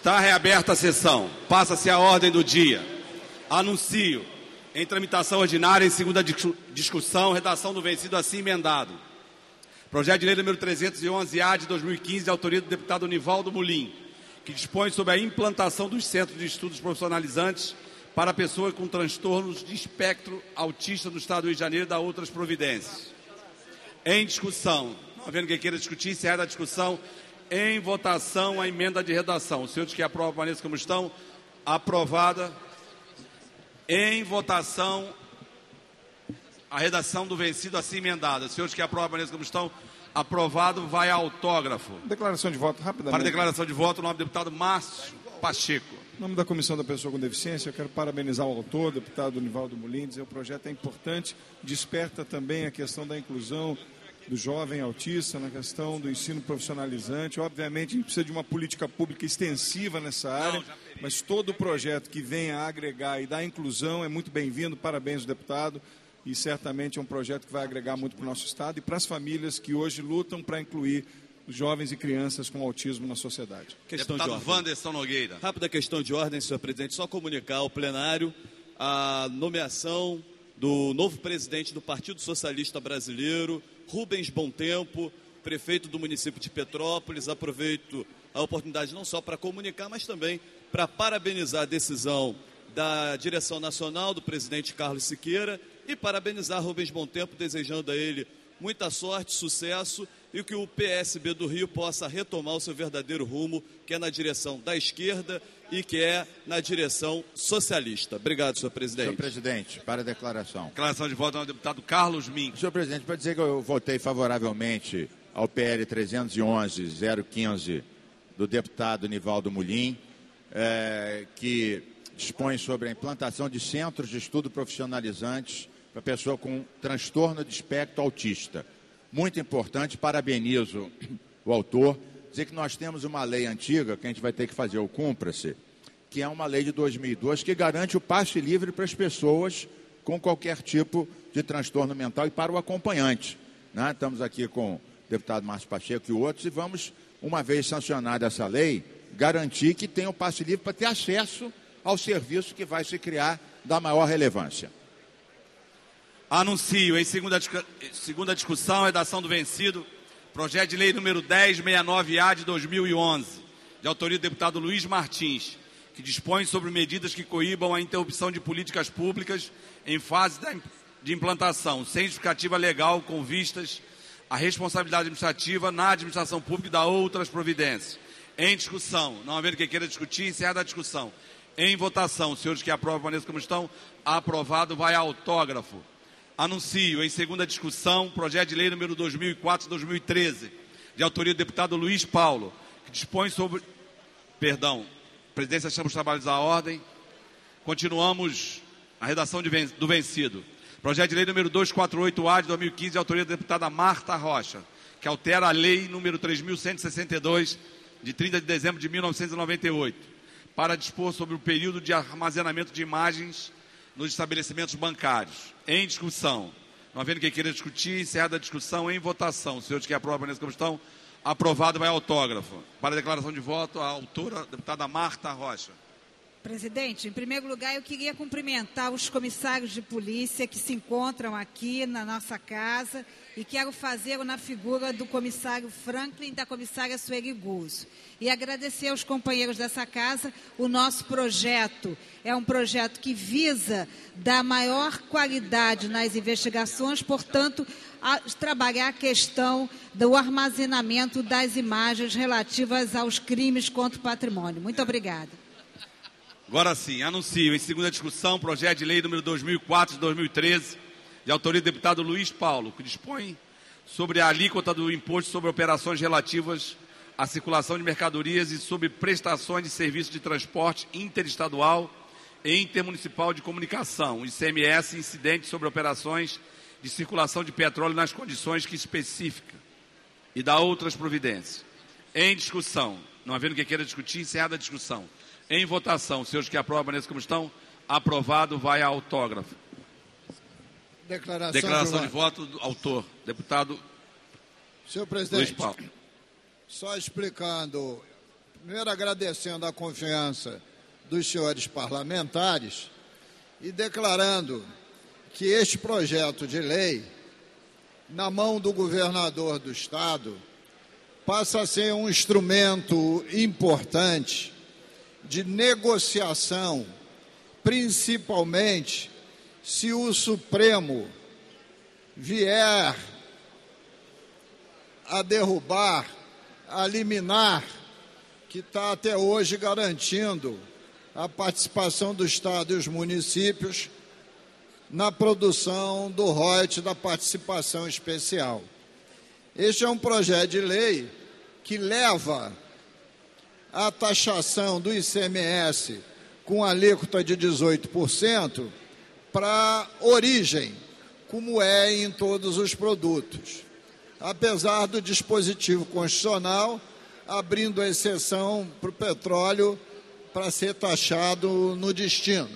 Está reaberta a sessão. Passa-se a ordem do dia. Anuncio em tramitação ordinária em segunda discussão, redação do vencido assim emendado. Projeto de lei número 311-A de 2015, de autoria do deputado Nivaldo Mulim, que dispõe sobre a implantação dos centros de estudos profissionalizantes para pessoas com transtornos de espectro autista no Estado do Rio de Janeiro e da outras providências. Em discussão, não havendo quem queira discutir, encerra a discussão. Em votação, a emenda de redação. Os senhores que aprovam permaneçam como estão. Aprovada. Em votação, a redação do vencido assim emendada. Os senhores que aprovam permaneçam como estão. Aprovado, vai autógrafo. Declaração de voto, rapidamente. Para declaração de voto, o nome do deputado Márcio Pacheco. Em nome da Comissão da Pessoa com Deficiência, eu quero parabenizar o autor, deputado Nivaldo Molins. O projeto é importante, desperta também a questão da inclusão do jovem autista, na questão do ensino profissionalizante. Obviamente, a gente precisa de uma política pública extensiva nessa área, mas todo projeto que venha a agregar e dar inclusão é muito bem-vindo. Parabéns, deputado. E certamente é um projeto que vai agregar muito para o nosso Estado e para as famílias que hoje lutam para incluir os jovens e crianças com autismo na sociedade. Questão Deputado de ordem. Wanderson Nogueira. Rápida questão de ordem, senhor presidente. Só comunicar ao plenário a nomeação do novo presidente do Partido Socialista Brasileiro, Rubens Bom Tempo, prefeito do município de Petrópolis. Aproveito a oportunidade não só para comunicar, mas também para parabenizar a decisão da direção nacional do presidente Carlos Siqueira e parabenizar Rubens Bom Tempo, desejando a ele muita sorte, sucesso e que o PSB do Rio possa retomar o seu verdadeiro rumo, que é na direção da esquerda e que é na direção socialista. Obrigado, senhor presidente. Senhor presidente, para a declaração. Declaração de voto ao deputado Carlos Min. Senhor presidente, para dizer que eu votei favoravelmente ao PL 311-015 do deputado Nivaldo Mulim, é, que dispõe sobre a implantação de centros de estudo profissionalizantes para pessoa com transtorno de espectro autista. Muito importante, parabenizo o autor. Dizer que nós temos uma lei antiga, que a gente vai ter que fazer o cumpra-se, que é uma lei de 2002 que garante o passe livre para as pessoas com qualquer tipo de transtorno mental e para o acompanhante. Né? Estamos aqui com o deputado Márcio Pacheco e outros e vamos, uma vez sancionada essa lei, garantir que tenha o passe livre para ter acesso ao serviço que vai se criar da maior relevância. Anuncio em segunda, segunda discussão, redação do vencido, projeto de lei número 1069-A de 2011, de autoria do deputado Luiz Martins, que dispõe sobre medidas que coíbam a interrupção de políticas públicas em fase de implantação, sem justificativa legal com vistas à responsabilidade administrativa na administração pública e da outras providências. Em discussão, não havendo quem queira discutir, encerra a discussão. Em votação, senhores que aprovam, permaneçam como estão. Aprovado, vai autógrafo. Anuncio em segunda discussão projeto de lei número 2004-2013, de autoria do deputado Luiz Paulo, que dispõe sobre. Perdão, presidência chama os trabalhos à ordem. Continuamos a redação ven... do vencido. Projeto de lei número 248-A de 2015, de autoria da deputada Marta Rocha, que altera a lei número 3162, de 30 de dezembro de 1998, para dispor sobre o período de armazenamento de imagens nos estabelecimentos bancários. Em discussão. Não havendo quem queira discutir, encerrada a discussão em votação. Os senhores que aprovam nessa comissão, aprovado vai autógrafo. Para a declaração de voto, a autora, a deputada Marta Rocha. Presidente, em primeiro lugar, eu queria cumprimentar os comissários de polícia que se encontram aqui na nossa casa e quero fazê-lo na figura do comissário Franklin e da comissária Sueli Guzzo. E agradecer aos companheiros dessa casa. O nosso projeto é um projeto que visa dar maior qualidade nas investigações, portanto, a trabalhar a questão do armazenamento das imagens relativas aos crimes contra o patrimônio. Muito obrigada. Agora sim, anuncio em segunda discussão projeto de lei número 2004 de 2013, de autoria do deputado Luiz Paulo, que dispõe sobre a alíquota do imposto sobre operações relativas à circulação de mercadorias e sobre prestações de serviço de transporte interestadual e intermunicipal de comunicação, ICMS, incidente sobre operações de circulação de petróleo nas condições que especifica e da outras providências. Em discussão, não havendo que queira discutir, encerrada a discussão. Em votação, senhores que aprovam nessa comissão, aprovado, vai a autógrafo. Declaração, Declaração de, voto do autor, deputado Senhor presidente, só explicando, Primeiro, agradecendo a confiança dos senhores parlamentares e declarando que este projeto de lei, na mão do governador do Estado, passa a ser um instrumento importante de negociação, principalmente se o Supremo vier a derrubar, a liminar, que está até hoje garantindo a participação do Estado e os municípios na produção do ROIT da participação especial. Este é um projeto de lei que leva a taxação do ICMS com alíquota de 18% para origem, como é em todos os produtos. Apesar do dispositivo constitucional abrindo a exceção para o petróleo para ser taxado no destino.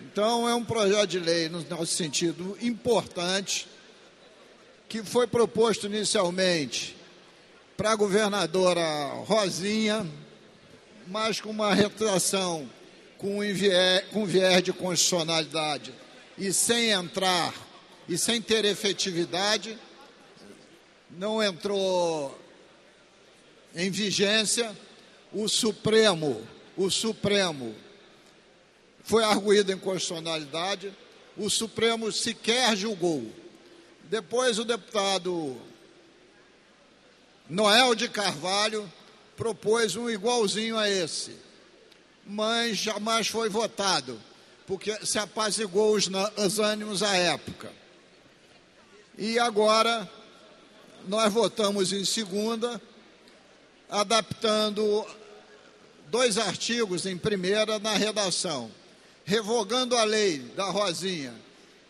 Então, é um projeto de lei, no nosso sentido, importante, que foi proposto inicialmente para a governadora Rosinha, mas com uma retração com, viés, com viés de constitucionalidade e sem entrar e sem ter efetividade, não entrou em vigência, o Supremo, o Supremo foi arguído em constitucionalidade, o Supremo sequer julgou. Depois o deputado Noel de Carvalho propôs um igualzinho a esse, mas jamais foi votado, porque se apaziguou os, os ânimos à época. E agora nós votamos em segunda, adaptando dois artigos em primeira na redação, revogando a lei da Rosinha,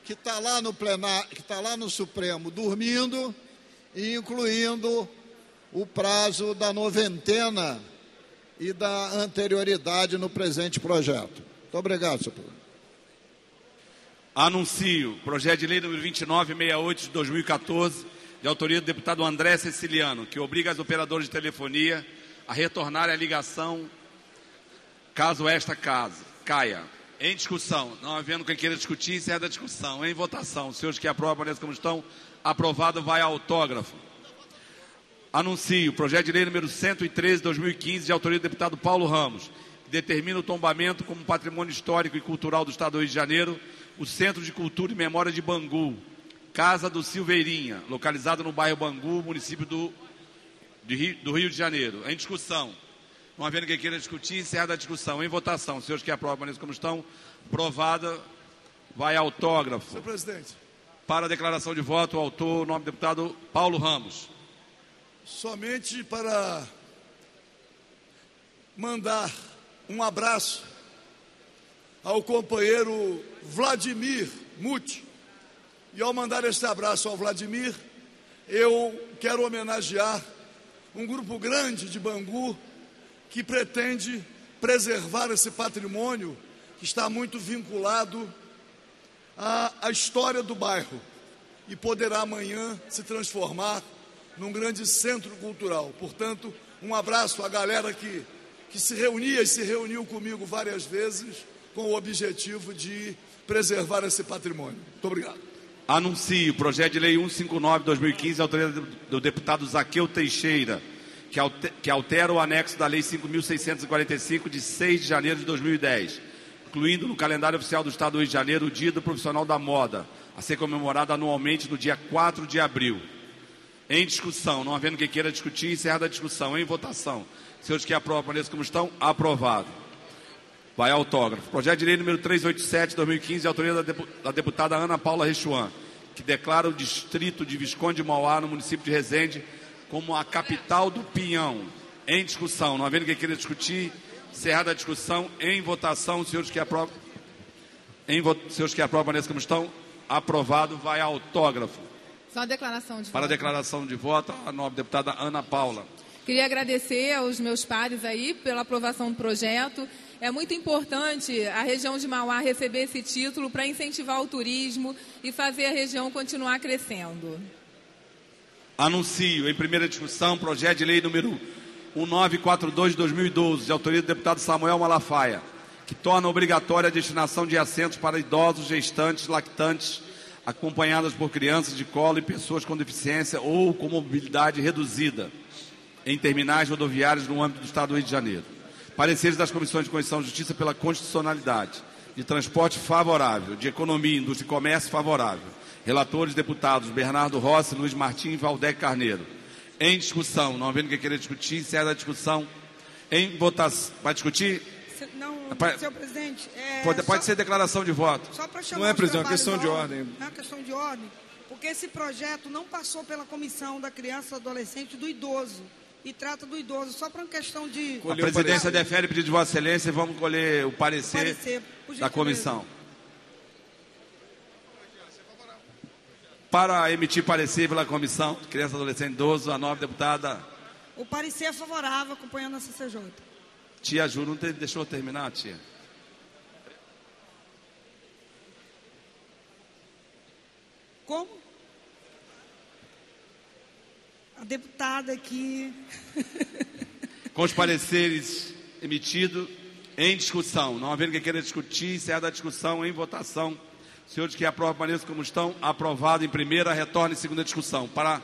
que está lá no plenário, que está lá no Supremo dormindo, e incluindo o prazo da noventena e da anterioridade no presente projeto. Muito obrigado, senhor presidente. Anuncio projeto de lei número 2968 de 2014, de autoria do deputado André Ceciliano, que obriga as operadoras de telefonia a retornar a ligação caso esta case, caia. Em discussão, não havendo quem queira discutir, encerra a discussão. Em votação, os senhores que aprovam, apareçam como estão. Aprovado, vai autógrafo. Anuncio o projeto de lei número 113 de 2015, de autoria do deputado Paulo Ramos, que determina o tombamento como patrimônio histórico e cultural do Estado do Rio de Janeiro, o Centro de Cultura e Memória de Bangu, Casa do Silveirinha, localizado no bairro Bangu, município do, Rio, do Rio de Janeiro. Em discussão. Não havendo quem queira discutir, encerra a discussão. Em votação, os senhores que aprovam, como estão, aprovada, vai autógrafo. Senhor presidente. Para a declaração de voto, o autor, o nome do deputado Paulo Ramos. Somente para mandar um abraço ao companheiro Vladimir Muti. E ao mandar este abraço ao Vladimir, eu quero homenagear um grupo grande de Bangu que pretende preservar esse patrimônio que está muito vinculado à, à história do bairro e poderá amanhã se transformar num grande centro cultural. Portanto, um abraço à galera que, que se reunia e se reuniu comigo várias vezes com o objetivo de preservar esse patrimônio. Muito obrigado. Anuncio o projeto de lei 159-2015, autoria do deputado Zaqueu Teixeira que altera o anexo da Lei 5.645, de 6 de janeiro de 2010, incluindo no calendário oficial do Estado do Rio de Janeiro o Dia do Profissional da Moda, a ser comemorado anualmente no dia 4 de abril. Em discussão, não havendo quem queira discutir, encerrada a discussão. Em votação. Senhores que aprovam, permaneçam como estão. Aprovado. Vai autógrafo. Projeto de lei número 387, 2015, autoria da deputada Ana Paula Rechuan, que declara o distrito de Visconde de Mauá, no município de Resende, como a capital do pinhão. Em discussão, não havendo quem queira discutir, encerrada a discussão, em votação, senhores que aprovam, em senhores que aprovam, nesse como estão, aprovado, vai autógrafo. Só a declaração de Para voto. a declaração de voto, a nova deputada Ana Paula. Queria agradecer aos meus pares aí pela aprovação do projeto. É muito importante a região de Mauá receber esse título para incentivar o turismo e fazer a região continuar crescendo. Anuncio em primeira discussão projeto de lei número 1942 de 2012, de autoria do deputado Samuel Malafaia, que torna obrigatória a destinação de assentos para idosos, gestantes, lactantes, acompanhadas por crianças de colo e pessoas com deficiência ou com mobilidade reduzida, em terminais rodoviários no âmbito do Estado do Rio de Janeiro. Pareceres das Comissões de Constituição e Justiça pela Constitucionalidade, de Transporte favorável, de Economia, Indústria e Comércio favorável. Relatores, deputados Bernardo Rossi, Luiz Martins e Valdec Carneiro. Em discussão, não havendo que querer discutir, encerra a discussão. Em votação. Vai discutir? Não, senhor presidente. é, Pode, pode só- ser declaração de voto. Só para chamar Não é, presidente, é questão de ordem. Não é uma questão de ordem, porque esse projeto não passou pela comissão da criança, do adolescente e do idoso. E trata do idoso, só para uma questão de. A presidência defere o pedido de Vossa Excelência e vamos colher o parecer, Parecer, por da comissão. Para emitir parecer pela comissão, criança, adolescente, idoso, a nova deputada O parecer é favorável acompanhando a CCJ. Tia Ju, não te- deixou eu terminar, tia? Como? A deputada aqui. Com os pareceres emitidos em discussão. Não havendo quem queira discutir, encerra a discussão em votação. Senhores que aprovam permaneçam como estão, aprovado em primeira, retorne em segunda discussão. Para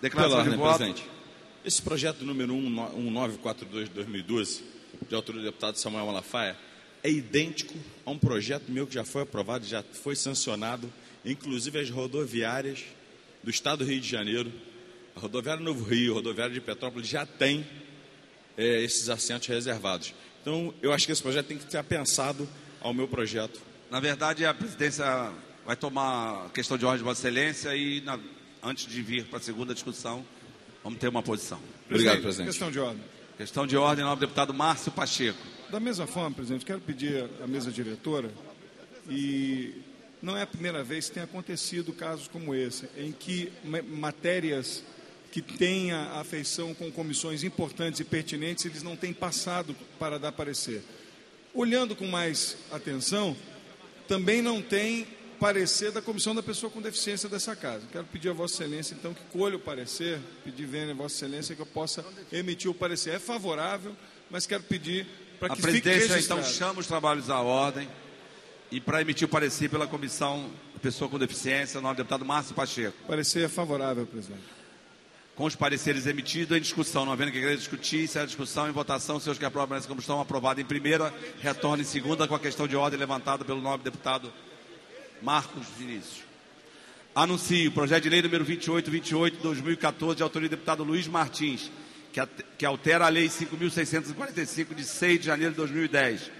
declaração Pela de ordem, voto. presidente. Esse projeto número 1942 de 2012, de autoria do deputado Samuel Malafaia, é idêntico a um projeto meu que já foi aprovado, já foi sancionado, inclusive as rodoviárias do estado do Rio de Janeiro, a rodoviária Novo Rio, a rodoviária de Petrópolis já tem eh, esses assentos reservados. Então, eu acho que esse projeto tem que ser pensado ao meu projeto. Na verdade, a presidência vai tomar a questão de ordem de Vossa Excelência e, na- antes de vir para a segunda discussão, vamos ter uma posição. Obrigado, presidente. Questão de ordem. Questão de ordem, novo deputado Márcio Pacheco. Da mesma forma, presidente, quero pedir à mesa diretora, e não é a primeira vez que tem acontecido casos como esse, em que ma- matérias que têm a afeição com comissões importantes e pertinentes, eles não têm passado para dar parecer. Olhando com mais atenção, também não tem parecer da comissão da pessoa com deficiência dessa casa. Quero pedir a Vossa Excelência, então, que colha o parecer, pedir vênia a Vossa Excelência que eu possa emitir o parecer. É favorável, mas quero pedir para A que fique presidência, então, chama os trabalhos à ordem e para emitir o parecer pela comissão Pessoa com Deficiência, novo deputado Márcio Pacheco. Parecer é favorável, presidente. Com os pareceres emitidos em discussão, não havendo que querer discutir, encerra a discussão em votação, seus que aprovam nessa comissão, aprovado em primeira, retorna em segunda com a questão de ordem levantada pelo nobre deputado Marcos Vinícius. Anuncio o projeto de lei número 2828 de 2014, de autoria do deputado Luiz Martins, que, que altera a lei 5.645 de 6 de janeiro de 2010,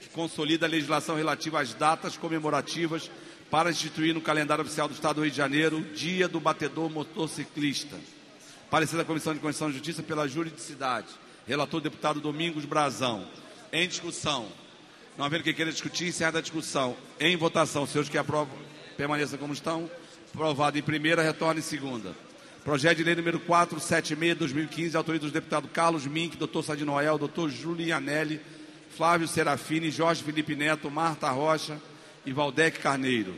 que consolida a legislação relativa às datas comemorativas para instituir no calendário oficial do Estado do Rio de Janeiro o Dia do Batedor Motociclista. Parecer da Comissão de Constituição e Justiça pela Juridicidade. Relator deputado Domingos Brazão. Em discussão. Não havendo quem queira discutir, encerra a discussão. Em votação, senhores que aprovam, permaneçam como estão. Aprovado em primeira, retorna em segunda. Projeto de lei número 476 de 2015, autoria dos deputados Carlos Mink, doutor Sadi Noel, doutor Julianelli, Flávio Serafini, Jorge Felipe Neto, Marta Rocha e Valdec Carneiro,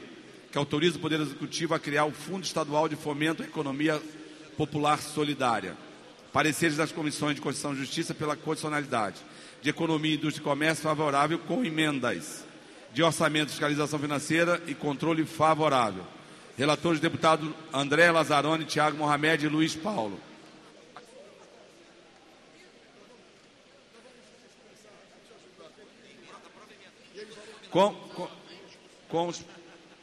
que autoriza o Poder Executivo a criar o Fundo Estadual de Fomento à Economia Popular Solidária. Pareceres das Comissões de Constituição e Justiça pela condicionalidade. De Economia, Indústria e Comércio favorável com emendas. De Orçamento, Fiscalização Financeira e Controle favorável. Relatores deputados André Lazzaroni, Tiago Mohamed e Luiz Paulo. Com, com, com os,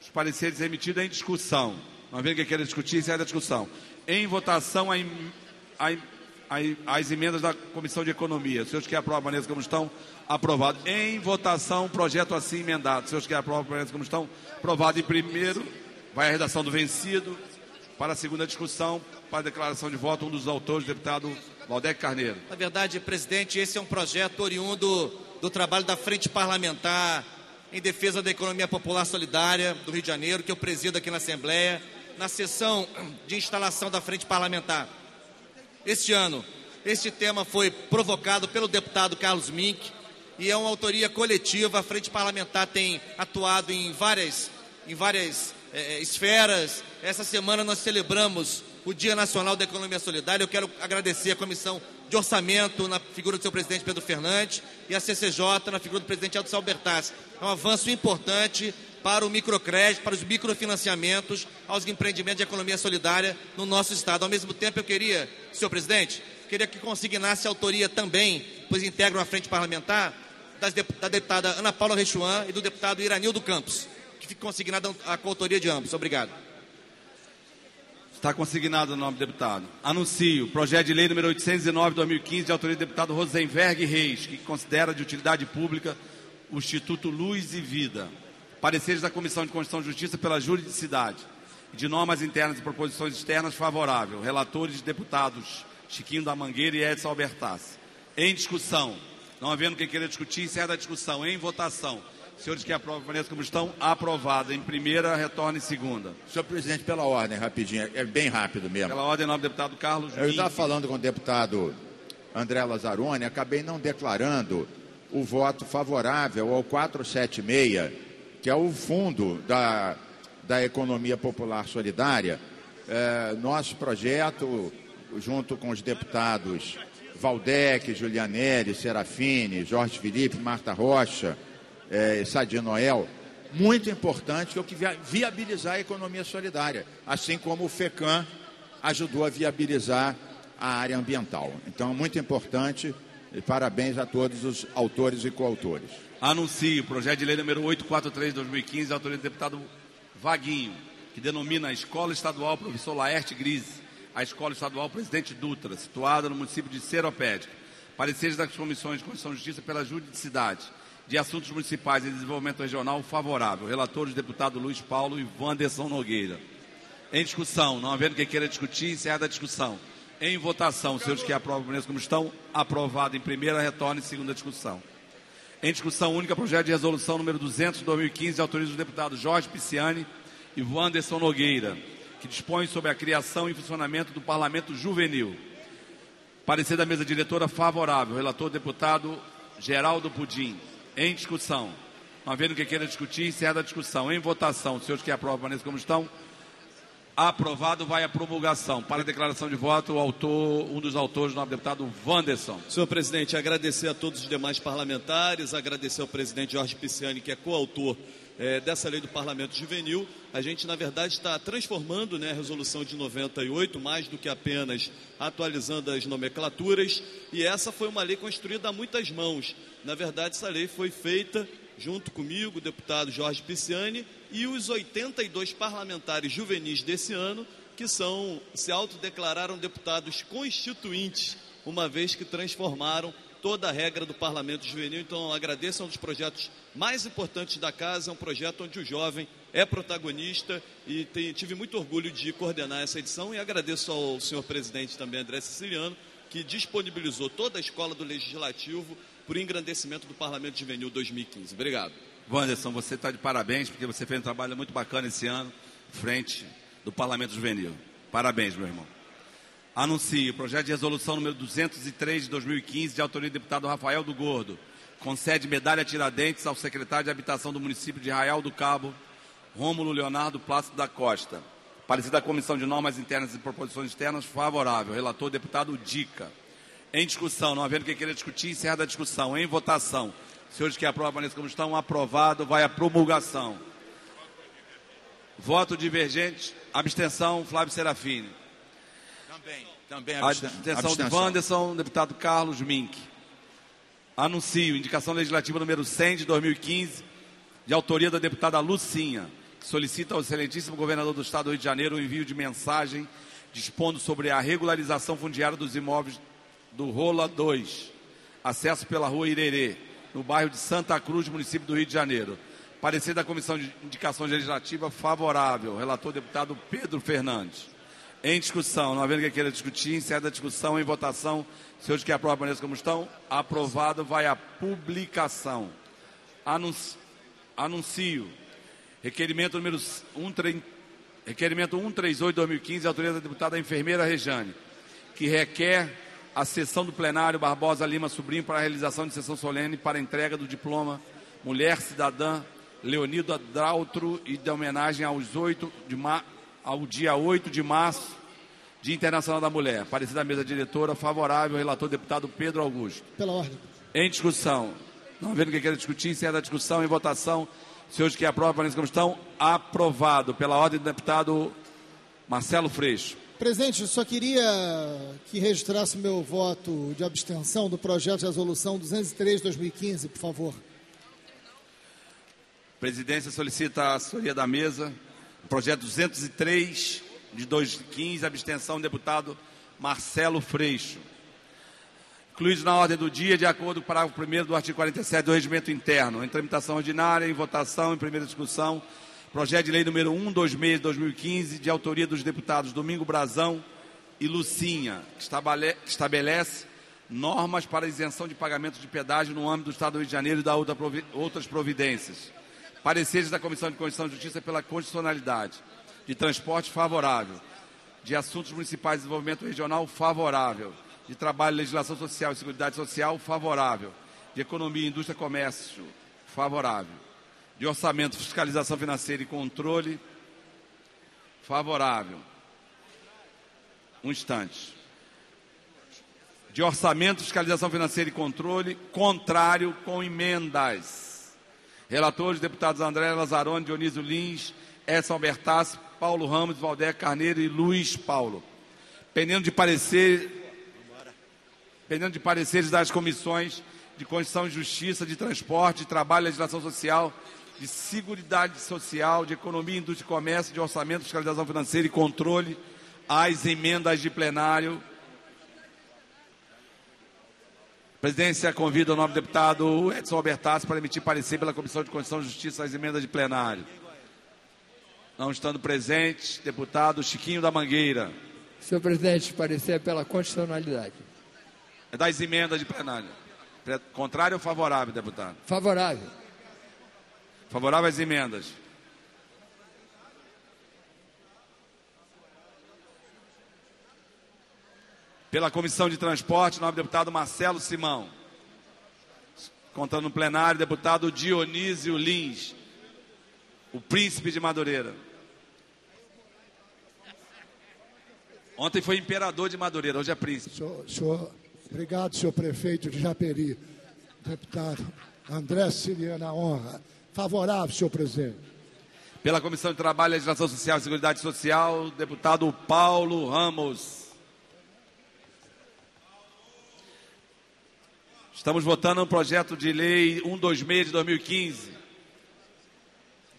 os pareceres emitidos em discussão. Não havendo quem queira discutir, encerra a discussão. Em votação, a, em- a, em- as emendas da Comissão de Economia. Senhores que aprovam, permaneçam como estão, aprovado. Em votação, projeto assim emendado. Senhores que aprovam, permaneçam como estão, aprovado em primeiro. Vai a redação do vencido. Para a segunda discussão, para a declaração de voto, um dos autores, deputado Valdec Carneiro. Na verdade, presidente, esse é um projeto oriundo do trabalho da Frente Parlamentar em defesa da economia popular solidária do Rio de Janeiro, que eu presido aqui na Assembleia, na sessão de instalação da Frente Parlamentar. Este ano, este tema foi provocado pelo deputado Carlos Mink e é uma autoria coletiva. A Frente Parlamentar tem atuado em várias, em várias eh, esferas. Essa semana nós celebramos o Dia Nacional da Economia Solidária. Eu quero agradecer à Comissão de orçamento na figura do seu presidente Pedro Fernandes e a CCJ na figura do presidente Edson Albertassi. É um avanço importante para o microcrédito, para os microfinanciamentos aos empreendimentos de economia solidária no nosso Estado. Ao mesmo tempo, eu queria, senhor presidente, queria que consignasse a autoria também, pois integram a frente parlamentar, da deputada Ana Paula Rechuan e do deputado Iranildo Campos, que fique consignada a coautoria de ambos. Obrigado. Está consignado o nome do deputado. Anuncio o projeto de lei número 809-2015, de autoria do deputado Rosenberg Reis, que considera de utilidade pública o Instituto Luz e Vida. Pareceres da Comissão de Constituição e Justiça pela juridicidade. De normas internas e proposições externas favorável. Relatores deputados Chiquinho da Mangueira e Edson Albertas. Em discussão. Não havendo quem queira discutir, encerra a discussão. Em votação. Senhores que aprovam, permaneçam como estão. Aprovado. Em primeira, retorna em segunda. Senhor presidente, pela ordem, rapidinho. É bem rápido mesmo. Pela ordem, do deputado Carlos Eu estava falando com o deputado André Lazzaroni, acabei não declarando o voto favorável ao 476, que é o fundo da, da economia popular solidária. É, nosso projeto, junto com os deputados Valdec, Julianelli, Serafini, Jorge Felipe, Marta Rocha, é, Noel, muito importante, que é o que viabilizar a economia solidária, assim como o FECAM ajudou a viabilizar a área ambiental. Então, muito importante e parabéns a todos os autores e coautores. Anuncio o projeto de lei número 843-2015, autoria do deputado Vaguinho, que denomina a Escola Estadual Professor Laerte Grise, a Escola Estadual Presidente Dutra, situada no município de Seropédica. Pareceres das comissões de Constituição e Justiça pela Juridicidade, de Assuntos Municipais e Desenvolvimento Regional favorável. Relatores, deputado Luiz Paulo e Wanderson Nogueira. Em discussão, não havendo quem queira discutir, encerra a discussão. Em votação, senhores que aprovam como estão, aprovado em primeira, retorna em segunda discussão. Em discussão única, projeto de resolução número 200 de 2015, autoriza os deputados Jorge Pisciani e Wanderson Nogueira que dispõe sobre a criação e funcionamento do Parlamento Juvenil. Parecer da mesa diretora favorável. Relator deputado Geraldo Pudim. Em discussão. Não havendo que queira discutir, encerra a discussão. Em votação, os senhores que aprovam permaneçam como estão. Aprovado, vai a promulgação. Para a declaração de voto, o autor, um dos autores, o deputado Wanderson. Senhor presidente, agradecer a todos os demais parlamentares, agradecer ao presidente Jorge Pisciani, que é coautor é, dessa lei do Parlamento Juvenil. A gente, na verdade, está transformando né, a resolução de 98, mais do que apenas atualizando as nomenclaturas, e essa foi uma lei construída a muitas mãos. Na verdade, essa lei foi feita junto comigo, o deputado Jorge Pisciani, e os 82 parlamentares juvenis desse ano, que são, se autodeclararam deputados constituintes, uma vez que transformaram toda a regra do Parlamento Juvenil. Então, agradeço, é um dos projetos mais importantes da casa, é um projeto onde o jovem é protagonista e tem, tive muito orgulho de coordenar essa edição e agradeço ao senhor presidente também, André Siciliano, que disponibilizou toda a escola do Legislativo por engrandecimento do Parlamento Juvenil 2015. Obrigado. Wanderson, você está de parabéns, porque você fez um trabalho muito bacana esse ano, frente do Parlamento Juvenil. Parabéns, meu irmão. Anuncio o projeto de resolução número 203 de 2015, de autoria do deputado Rafael do Gordo. Concede medalha Tiradentes ao secretário de Habitação do município de Arraial do Cabo, Rômulo Leonardo Plácido da Costa. Parecida da Comissão de Normas Internas e Proposições Externas, favorável. Relator, deputado Dica. Em discussão, não havendo quem queira discutir, encerra a discussão. Em votação. Senhores que aprovam, permaneçam como estão. Aprovado, vai a promulgação. Voto divergente. Abstenção, Flávio Serafini. Também. Também a abstenção, de Wanderson, deputado Carlos Mink. Anuncio indicação legislativa número 100 de 2015, de autoria da deputada Lucinha, que solicita ao excelentíssimo governador do estado do Rio de Janeiro o envio de mensagem dispondo sobre a regularização fundiária dos imóveis do Rola 2, acesso pela rua Irerê, no bairro de Santa Cruz, município do Rio de Janeiro. Parecer da Comissão de Indicações Legislativa favorável. Relator deputado Pedro Fernandes. Em discussão, não havendo quem queira discutir, encerra a discussão em votação. Senhores que aprovam, permaneçam como estão. Aprovado, vai a publicação. Anuncio, anuncio requerimento número 138 requerimento 138-2015, autoria da deputada enfermeira Rejane, que requer a sessão do plenário Barbosa Lima Sobrinho para a realização de sessão solene para entrega do diploma Mulher Cidadã Leonida Drautro e de homenagem aos 8 de ma ao dia 8 de março Dia Internacional da Mulher. Parecer da mesa diretora, favorável, relator deputado Pedro Augusto. Pela ordem. Em discussão. Não havendo quem queira discutir, encerra a discussão em votação. Senhores que aprovam, permaneçam como estão. Aprovado. Pela ordem do deputado Marcelo Freixo. Presidente, só queria que registrasse meu voto de abstenção do projeto de resolução 203-2015, por favor. Presidência solicita a assessoria da mesa. Projeto 203 de 2015, abstenção do deputado Marcelo Freixo. Incluídos na ordem do dia, de acordo com o parágrafo 1 do artigo 47 do Regimento Interno, em tramitação ordinária, em votação, em primeira discussão, projeto de lei número 126 de 2015, de autoria dos deputados Domingo Brazão e Lucinha, que estabelece normas para isenção de pagamento de pedágio no âmbito do Estado do Rio de Janeiro e da outra provi outras providências. Pareceres da Comissão de Constituição e Justiça pela constitucionalidade. De transporte favorável. De assuntos municipais de desenvolvimento regional favorável de Trabalho, Legislação Social e Seguridade Social, favorável. De Economia, Indústria e Comércio, favorável. De Orçamento, Fiscalização Financeira e Controle, favorável. Um instante. De Orçamento, Fiscalização Financeira e Controle, contrário com emendas. Relatores, deputados André Lazarone, Dionísio Lins, Edson Albertas, Paulo Ramos, Valdeir Carneiro e Luiz Paulo. Pendendo de parecer dependendo de pareceres das comissões de Constituição e Justiça, de Transporte, de Trabalho e Legislação Social, de Seguridade Social, de Economia, Indústria e Comércio, de Orçamento, Fiscalização Financeira e Controle, às emendas de plenário. A presidência convida o nobre deputado Edson Albertassi para emitir parecer pela Comissão de Constituição e Justiça às emendas de plenário. Não estando presente, deputado Chiquinho da Mangueira. Senhor presidente, parecer pela constitucionalidade. É das emendas de plenário. Contrário ou favorável, deputado? Favorável. Favorável às emendas. Pela Comissão de Transporte, nobre deputado Marcelo Simão. Contando no plenário, deputado Dionísio Lins, o príncipe de Madureira. Ontem foi imperador de Madureira, hoje é príncipe. Senhor, senhor Obrigado, senhor prefeito de Japeri. Deputado André Siliana Honra. Favorável, senhor presidente. Pela Comissão de Trabalho, Legislação Social e Seguridade Social, deputado Paulo Ramos. Estamos votando um projeto de lei 126 de 2015.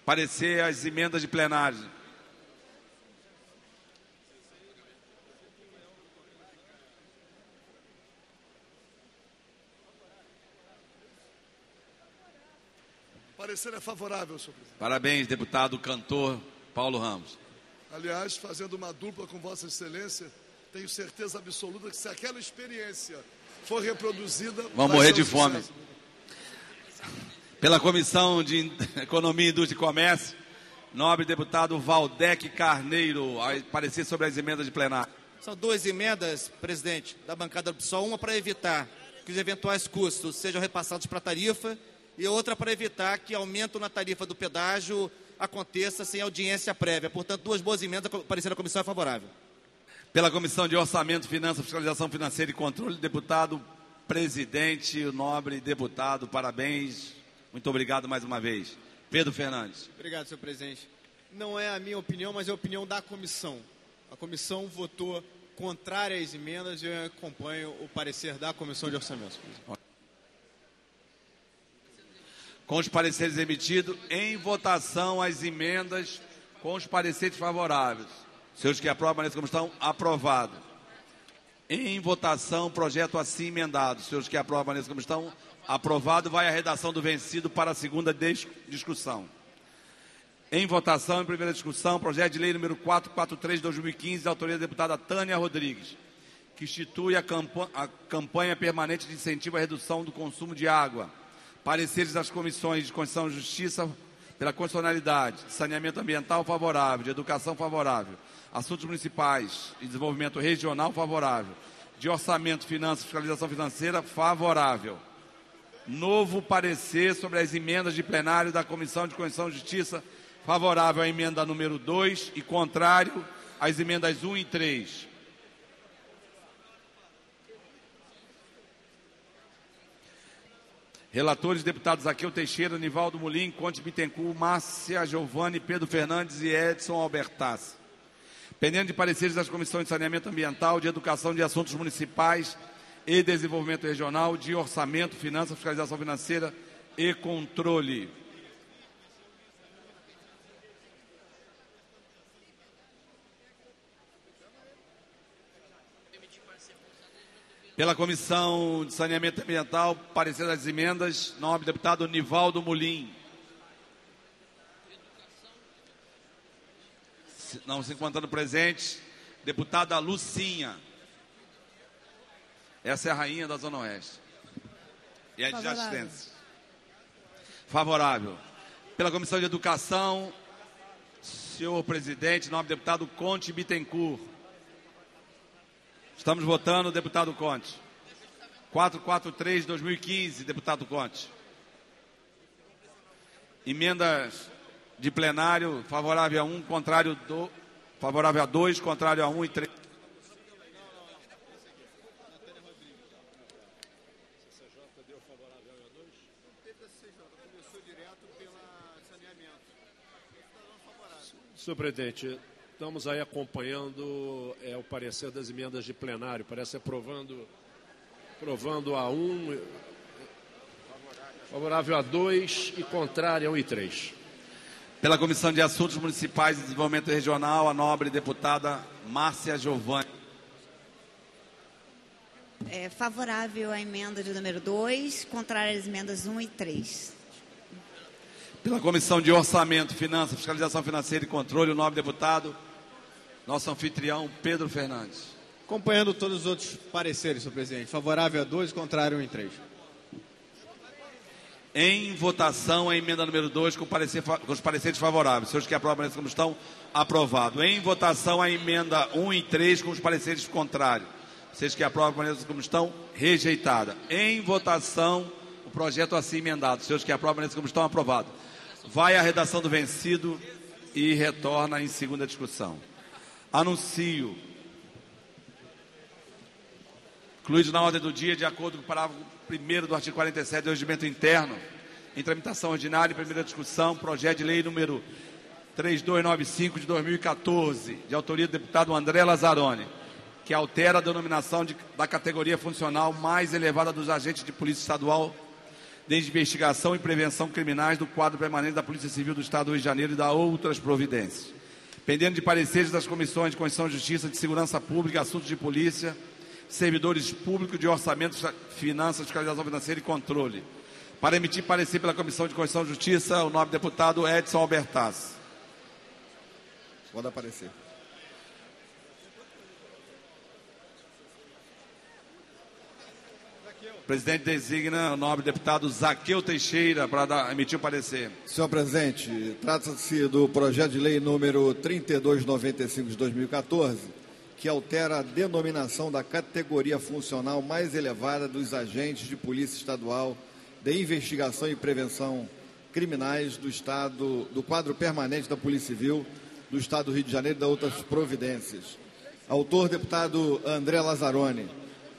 Parecer as emendas de plenário. Parecer é favorável, senhor presidente. Parabéns, deputado cantor Paulo Ramos. Aliás, fazendo uma dupla com Vossa Excelência, tenho certeza absoluta que se aquela experiência for reproduzida. Vão morrer de fome. Pela Comissão de Economia, Indústria e Comércio, nobre deputado Valdec Carneiro, a parecer sobre as emendas de plenário. São duas emendas, presidente, da bancada do PSOL, uma para evitar que os eventuais custos sejam repassados para a tarifa e outra para evitar que aumento na tarifa do pedágio aconteça sem audiência prévia. Portanto, duas boas emendas, parecer a comissão é favorável. Pela Comissão de Orçamento, Finanças, Fiscalização Financeira e Controle, deputado presidente, nobre deputado, parabéns. Muito obrigado mais uma vez. Pedro Fernandes. Obrigado, senhor presidente. Não é a minha opinião, mas é a opinião da comissão. A comissão votou contrária às emendas e eu acompanho o parecer da Comissão de Orçamento com os pareceres emitidos, em votação as emendas com os pareceres favoráveis. Seus que aprovam, nessa comissão, aprovado. Em votação, projeto assim emendado. Seus que aprovam, nessa comissão, aprovado. Vai a redação do vencido para a segunda discussão. Em votação, em primeira discussão, projeto de lei número 443 de 2015, da autoria da deputada Tânia Rodrigues, que institui a campanha permanente de incentivo à redução do consumo de água Pareceres das comissões de Constituição e Justiça pela constitucionalidade, de saneamento ambiental favorável, de educação favorável, assuntos municipais e desenvolvimento regional favorável, de orçamento, finanças, fiscalização financeira favorável. Novo parecer sobre as emendas de plenário da Comissão de Constituição e Justiça favorável à emenda número 2 e contrário às emendas 1 e 3. Relatores, deputados Aqueu Teixeira, Nivaldo Mulim, Conte Bittencourt, Márcia Giovanni, Pedro Fernandes e Edson Albertas. Pendendo de pareceres das comissões de saneamento ambiental, de educação de assuntos municipais e desenvolvimento regional, de orçamento, finanças, fiscalização financeira e controle. Pela Comissão de Saneamento Ambiental, parecer das emendas, nome deputado Nivaldo Mulim. Não se encontrando presente, deputada Lucinha. Essa é a rainha da Zona Oeste. E é de assistência. Favorável. Pela Comissão de Educação, senhor presidente, nome deputado Conte Bittencourt. Estamos votando, deputado Conte. 443 2015, deputado Conte. Emendas de plenário, favorável a 1, contrário do favorável a 2, contrário a 1 e 3. Senhor presidente, estamos aí acompanhando é, o parecer das emendas de plenário. Parece aprovando, aprovando a 1, favorável a 2 e contrário a 1 e 3. Pela Comissão de Assuntos Municipais e Desenvolvimento Regional, a nobre deputada Márcia Giovanni. É favorável à emenda de número 2, contrária às emendas 1 e 3. Pela Comissão de Orçamento, Finanças, Fiscalização Financeira e Controle, o nobre deputado, nosso anfitrião Pedro Fernandes. Acompanhando todos os outros pareceres, senhor presidente. Favorável a 2, contrário a 1 e 3. Em votação, a emenda número 2 com, parecer com os pareceres favoráveis. Senhores que aprovam nessa comissão, aprovado. Em votação, a emenda 1 e 3 com os pareceres contrários. Vocês que aprovam nessa comissão, rejeitada. Em votação, o projeto assim emendado. Senhores que aprovam nessa comissão, aprovado. Vai à redação do vencido e retorna em segunda discussão. Anuncio Incluído na ordem do dia, de acordo com o parágrafo 1 do artigo 47 do Regimento Interno, em tramitação ordinária e primeira discussão, projeto de lei número 3295 de 2014, de autoria do deputado André Lazzaroni, que altera a denominação de- da categoria funcional mais elevada dos agentes de polícia estadual de investigação e prevenção criminais do quadro permanente da Polícia Civil do Estado do Rio de Janeiro e da outras providências. Pendendo de pareceres das comissões de Constituição e Justiça, de Segurança Pública, Assuntos de Polícia, Servidores Públicos, de Orçamento, Finanças, Fiscalização Financeira e Controle. Para emitir parecer pela Comissão de Constituição e Justiça, o nobre deputado Edson Albertas. Pode aparecer. O presidente designa o nobre deputado Zaqueu Teixeira para dar- emitir o parecer. Senhor presidente, trata-se do projeto de lei número 3295 de 2014, que altera a denominação da categoria funcional mais elevada dos agentes de polícia estadual de investigação e prevenção criminais do estado, do quadro permanente da Polícia Civil do estado do Rio de Janeiro e da outras providências. Autor deputado André Lazzaroni.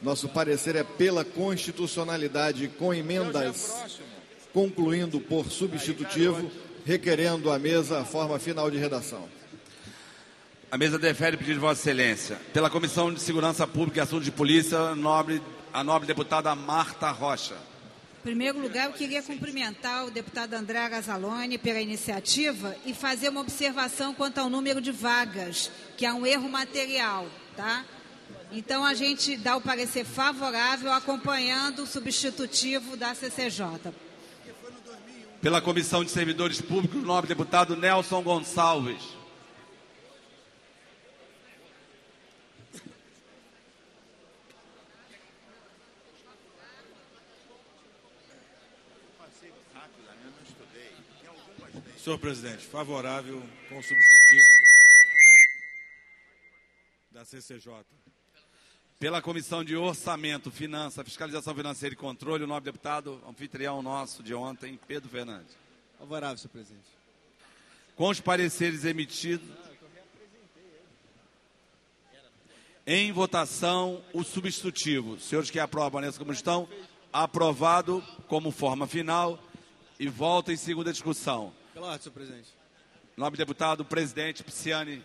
Nosso parecer é pela constitucionalidade com emendas concluindo por substitutivo, requerendo à mesa a forma final de redação. A mesa defere o pedido de Vossa Excelência. Pela Comissão de Segurança Pública e Assuntos de Polícia, a nobre, a nobre deputada Marta Rocha. Em primeiro lugar, eu queria cumprimentar o deputado André Gazzaloni pela iniciativa e fazer uma observação quanto ao número de vagas, que há um erro material, tá? Então, a gente dá o parecer favorável acompanhando o substitutivo da CCJ. Pela Comissão de Servidores Públicos, o nobre deputado Nelson Gonçalves. Senhor presidente, favorável com o substitutivo da CCJ. Pela Comissão de Orçamento, Finança, Fiscalização Financeira e Controle, o nobre deputado, anfitrião nosso de ontem, Pedro Fernandes. Favorável, senhor presidente. Com os pareceres emitidos, em votação, o substitutivo. Senhores que aprovam nessa comissão, Aprovado como forma final e volta em segunda discussão. Pela ordem, senhor presidente. Nobre deputado, presidente Pisciani.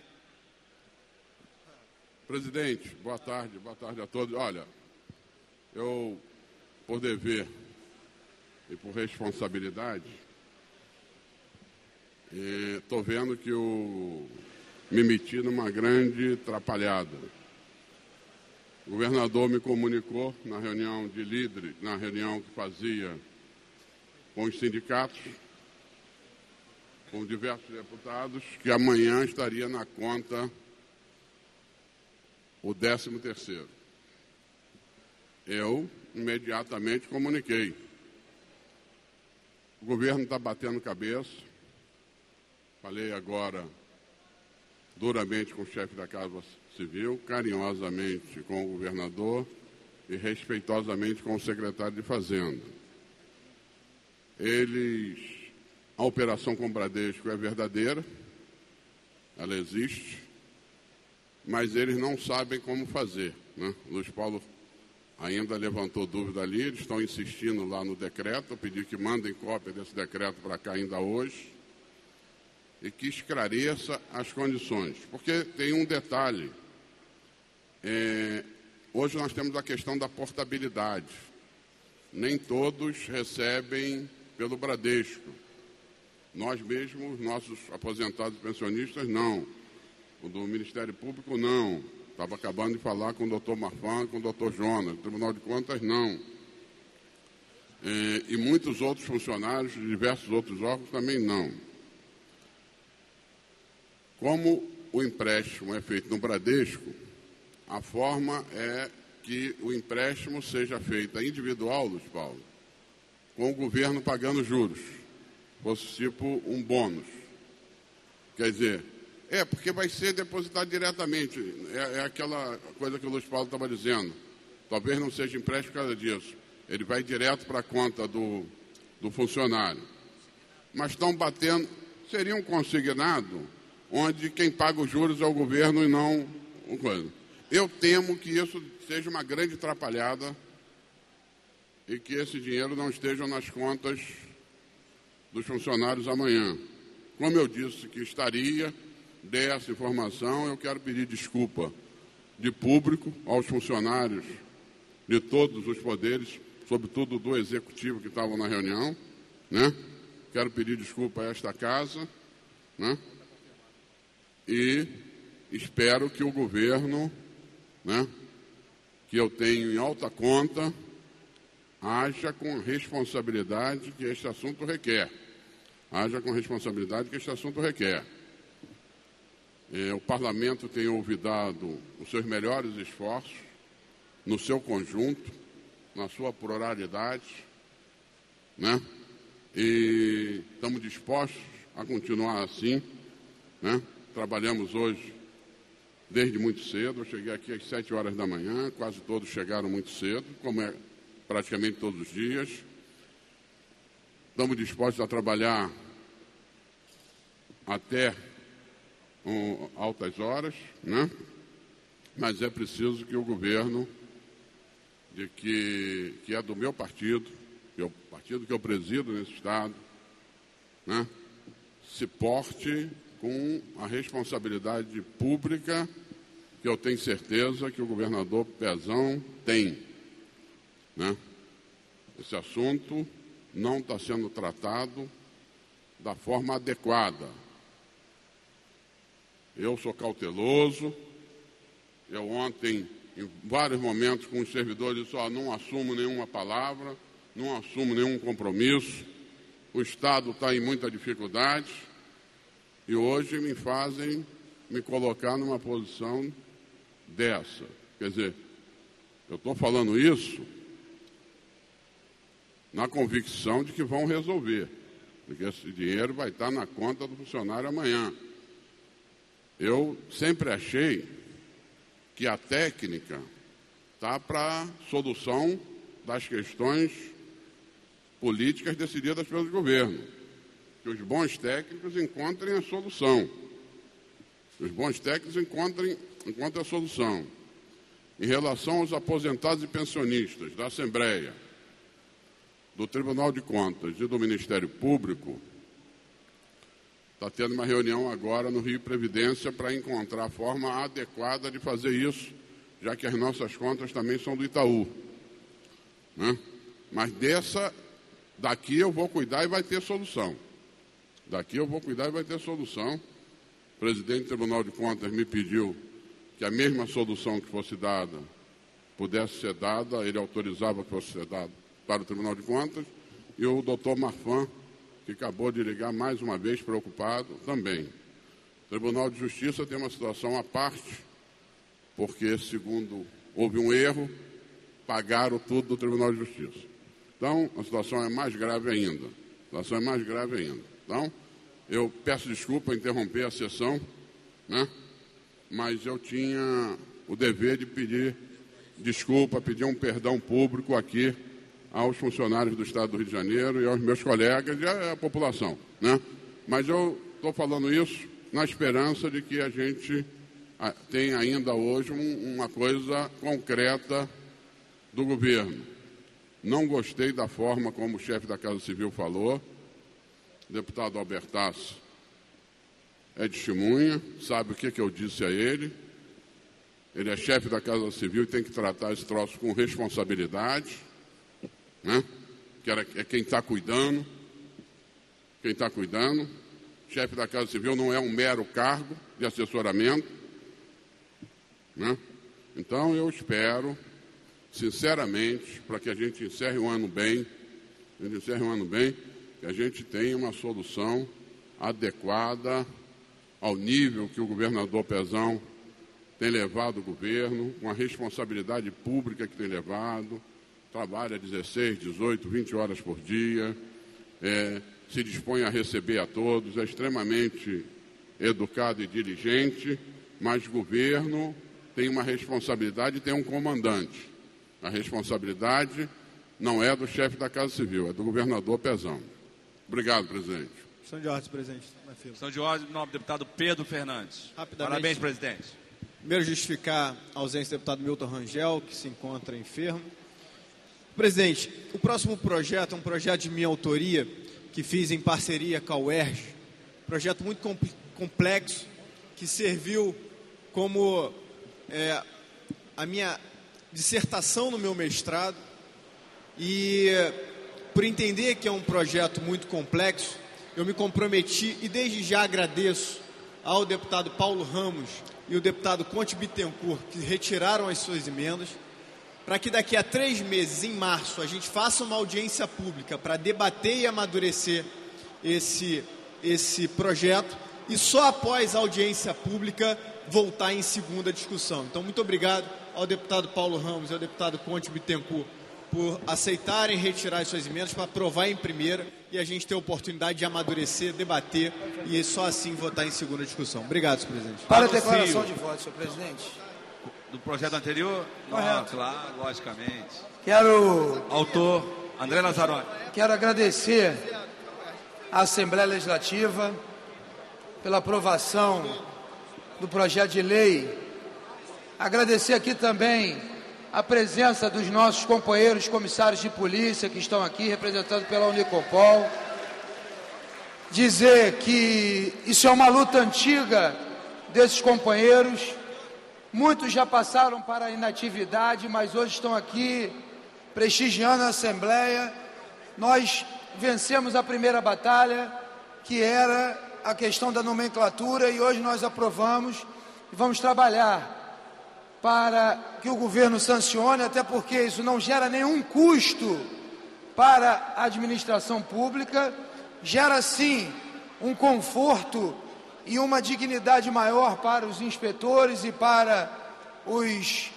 Presidente, boa tarde, boa tarde a todos. Olha, eu, por dever e por responsabilidade, estou vendo que eu me meti numa grande atrapalhada. O governador me comunicou na reunião de líderes, na reunião que fazia com os sindicatos, com diversos deputados, que amanhã estaria na conta o 13 terceiro. Eu imediatamente comuniquei. O governo está batendo cabeça. Falei agora duramente com o chefe da Casa Civil, carinhosamente com o governador e respeitosamente com o secretário de Fazenda. Eles, a operação com o Bradesco é verdadeira, ela existe, mas eles não sabem como fazer. Né? Luiz Paulo ainda levantou dúvida ali, eles estão insistindo lá no decreto, eu pedi que mandem cópia desse decreto para cá ainda hoje e que esclareça as condições. Porque tem um detalhe. É, hoje nós temos a questão da portabilidade. Nem todos recebem pelo Bradesco. Nós mesmos, nossos aposentados e pensionistas, não. O do Ministério Público, não. Estava acabando de falar com o doutor Marfan, com o doutor Jonas. Tribunal de Contas, não. É, e muitos outros funcionários de diversos outros órgãos também não. Como o empréstimo é feito no Bradesco, a forma é que o empréstimo seja feito individual, Luiz Paulo, com o governo pagando juros, fosse tipo um bônus. Quer dizer, é, porque vai ser depositado diretamente. É, é aquela coisa que o Luiz Paulo estava dizendo. Talvez não seja empréstimo por causa disso. Ele vai direto para a conta do, do funcionário. Mas estão batendo. Seria um consignado onde quem paga os juros é o governo e não o coisa. Eu temo que isso seja uma grande atrapalhada e que esse dinheiro não esteja nas contas dos funcionários amanhã. Como eu disse que estaria, dessa informação, eu quero pedir desculpa de público aos funcionários de todos os poderes, sobretudo do executivo que estavam na reunião, né? Quero pedir desculpa a esta casa, né? e espero que o governo, né, que eu tenho em alta conta, haja com a responsabilidade que este assunto requer. Haja com a responsabilidade que este assunto requer. É, o parlamento tem olvidado os seus melhores esforços, no seu conjunto, na sua pluralidade, né? E estamos dispostos a continuar assim, né? Trabalhamos hoje desde muito cedo. Eu cheguei aqui às 7 horas da manhã, quase todos chegaram muito cedo, como é praticamente todos os dias. Estamos dispostos a trabalhar até um, altas horas, né? mas é preciso que o governo, de que, que é do meu partido, que é o partido que eu presido nesse Estado, né? se porte com a responsabilidade pública que eu tenho certeza que o governador Pezão tem. Né? Esse assunto não está sendo tratado da forma adequada. Eu sou cauteloso. Eu ontem, em vários momentos, com os servidores, oh, não assumo nenhuma palavra, não assumo nenhum compromisso. O Estado está em muita dificuldade e hoje me fazem me colocar numa posição dessa. Quer dizer, eu estou falando isso na convicção de que vão resolver, porque esse dinheiro vai estar na conta do funcionário amanhã. Eu sempre achei que a técnica está para solução das questões políticas decididas pelo governo que os bons técnicos encontrem a solução. Os bons técnicos encontrem, encontrem a solução. Em relação aos aposentados e pensionistas da Assembleia, do Tribunal de Contas e do Ministério Público está tendo uma reunião agora no Rio Previdência para encontrar a forma adequada de fazer isso, já que as nossas contas também são do Itaú. Né? Mas dessa, daqui eu vou cuidar e vai ter solução. Daqui eu vou cuidar e vai ter solução. O presidente do Tribunal de Contas me pediu que a mesma solução que fosse dada pudesse ser dada, ele autorizava que fosse ser dada para o Tribunal de Contas, e o doutor Marfan, que acabou de ligar mais uma vez preocupado, também. O Tribunal de Justiça tem uma situação à parte, porque, segundo houve um erro, pagaram tudo do Tribunal de Justiça. Então, a situação é mais grave ainda. A situação é mais grave ainda. Então, eu peço desculpa interromper a sessão, né? mas eu tinha o dever de pedir desculpa, pedir um perdão público aqui aos funcionários do Estado do Rio de Janeiro e aos meus colegas e à população. Né? Mas eu estou falando isso na esperança de que a gente tenha ainda hoje um, uma coisa concreta do governo. Não gostei da forma como o chefe da Casa Civil falou. O deputado Albertaço é testemunha, sabe o que, que eu disse a ele. Ele é chefe da Casa Civil e tem que tratar esse troço com responsabilidade, né? que é quem está cuidando, quem está cuidando. Chefe da Casa Civil não é um mero cargo de assessoramento. Né? Então eu espero, sinceramente, para que a gente encerre o ano bem, a gente encerre o ano bem, que a gente tenha uma solução adequada ao nível que o governador Pezão tem levado o governo, com a responsabilidade pública que tem levado, trabalha 16, 18, 20 horas por dia, é, se dispõe a receber a todos, é extremamente educado e diligente, mas o governo tem uma responsabilidade e tem um comandante. A responsabilidade não é do chefe da Casa Civil, é do governador Pezão. Obrigado, presidente. São de ordens, presidente. São de ordem, nobre deputado Pedro Fernandes. Parabéns, presidente. Primeiro, justificar a ausência do deputado Milton Rangel, que se encontra enfermo. Presidente, o próximo projeto é um projeto de minha autoria, que fiz em parceria com a UERJ. Projeto muito complexo, que serviu como é, a minha dissertação no meu mestrado. E por entender que é um projeto muito complexo, eu me comprometi e desde já agradeço ao deputado Paulo Ramos e o deputado Conte Bittencourt, que retiraram as suas emendas, para que daqui a três meses, em março, a gente faça uma audiência pública para debater e amadurecer esse, esse projeto e só após a audiência pública voltar em segunda discussão. Então, muito obrigado ao deputado Paulo Ramos e ao deputado Conte Bittencourt por aceitarem retirar as suas emendas para aprovar em primeira e a gente ter a oportunidade de amadurecer, debater e só assim votar em segunda discussão. Obrigado, senhor presidente. Para a declaração de voto, senhor presidente. Do projeto anterior? Correto. claro, logicamente. Quero. Autor, André Nazarone. Quero agradecer à Assembleia Legislativa pela aprovação do projeto de lei. Agradecer aqui também a presença dos nossos companheiros comissários de polícia que estão aqui, representados pela Unicompol. Dizer que isso é uma luta antiga desses companheiros. Muitos já passaram para a inatividade, mas hoje estão aqui prestigiando a Assembleia. Nós vencemos a primeira batalha, que era a questão da nomenclatura, e hoje nós aprovamos e vamos trabalhar para que o governo sancione, até porque isso não gera nenhum custo para a administração pública, gera sim um conforto e uma dignidade maior para os inspetores e para os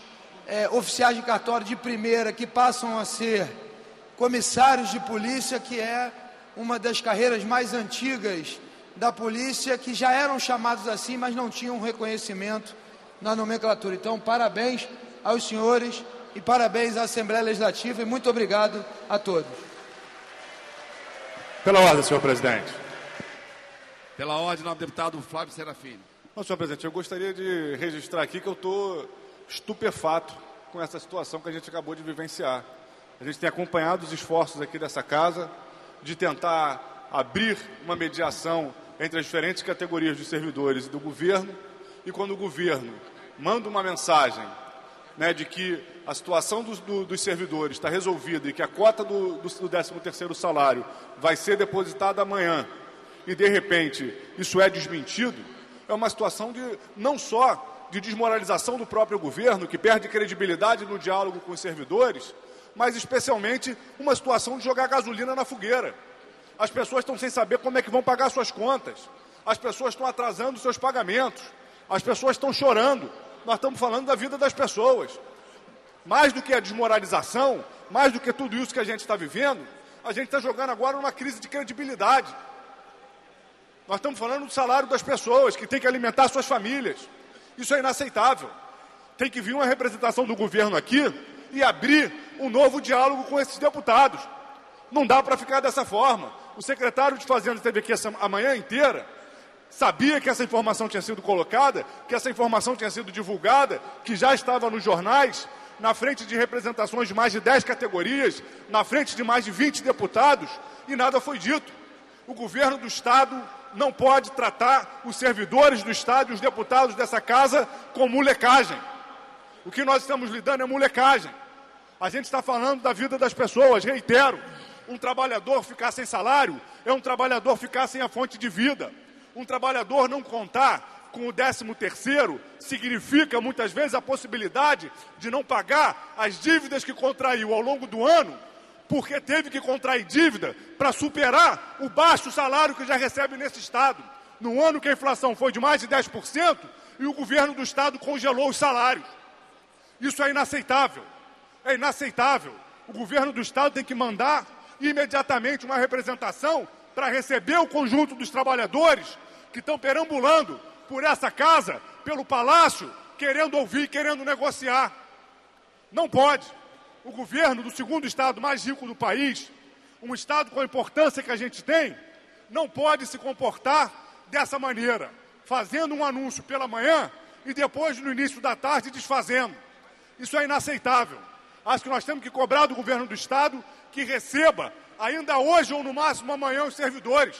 é, oficiais de cartório de primeira que passam a ser comissários de polícia, que é uma das carreiras mais antigas da polícia, que já eram chamados assim, mas não tinham reconhecimento na nomenclatura. Então, parabéns aos senhores e parabéns à Assembleia Legislativa e muito obrigado a todos. Pela ordem, senhor presidente. Pela ordem, nobre deputado Flávio Serafini. Não, senhor presidente, eu gostaria de registrar aqui que eu estou estupefato com essa situação que a gente acabou de vivenciar. A gente tem acompanhado os esforços aqui dessa casa de tentar abrir uma mediação entre as diferentes categorias de servidores e do governo, e quando o governo manda uma mensagem né, de que a situação dos, do, dos servidores está resolvida e que a cota do, do, do 13º salário vai ser depositada amanhã e, de repente, isso é desmentido, é uma situação de não só de desmoralização do próprio governo, que perde credibilidade no diálogo com os servidores, mas especialmente uma situação de jogar gasolina na fogueira. As pessoas estão sem saber como é que vão pagar suas contas. As pessoas estão atrasando seus pagamentos. As pessoas estão chorando. Nós estamos falando da vida das pessoas. Mais do que a desmoralização, mais do que tudo isso que a gente está vivendo, a gente está jogando agora uma crise de credibilidade. Nós estamos falando do salário das pessoas, que tem que alimentar suas famílias. Isso é inaceitável. Tem que vir uma representação do governo aqui e abrir um novo diálogo com esses deputados. Não dá para ficar dessa forma. O secretário de Fazenda esteve aqui essa, a manhã inteira, sabia que essa informação tinha sido colocada, que essa informação tinha sido divulgada, que já estava nos jornais, na frente de representações de mais de 10 categorias, na frente de mais de 20 deputados, e nada foi dito. O governo do Estado não pode tratar os servidores do Estado e os deputados dessa casa com molecagem. O que nós estamos lidando é molecagem. A gente está falando da vida das pessoas, reitero. Um trabalhador ficar sem salário é um trabalhador ficar sem a fonte de vida. Um trabalhador não contar com o 13 terceiro significa muitas vezes a possibilidade de não pagar as dívidas que contraiu ao longo do ano, porque teve que contrair dívida para superar o baixo salário que já recebe nesse estado. No ano que a inflação foi de mais de 10% e o governo do estado congelou os salários. Isso é inaceitável. É inaceitável. O governo do estado tem que mandar imediatamente uma representação para receber o conjunto dos trabalhadores que estão perambulando por essa casa, pelo palácio, querendo ouvir, querendo negociar. Não pode. O governo do segundo estado mais rico do país, um estado com a importância que a gente tem, não pode se comportar dessa maneira, fazendo um anúncio pela manhã e depois, no início da tarde, desfazendo. Isso é inaceitável. Acho que nós temos que cobrar do governo do Estado que receba, ainda hoje ou no máximo amanhã, os servidores.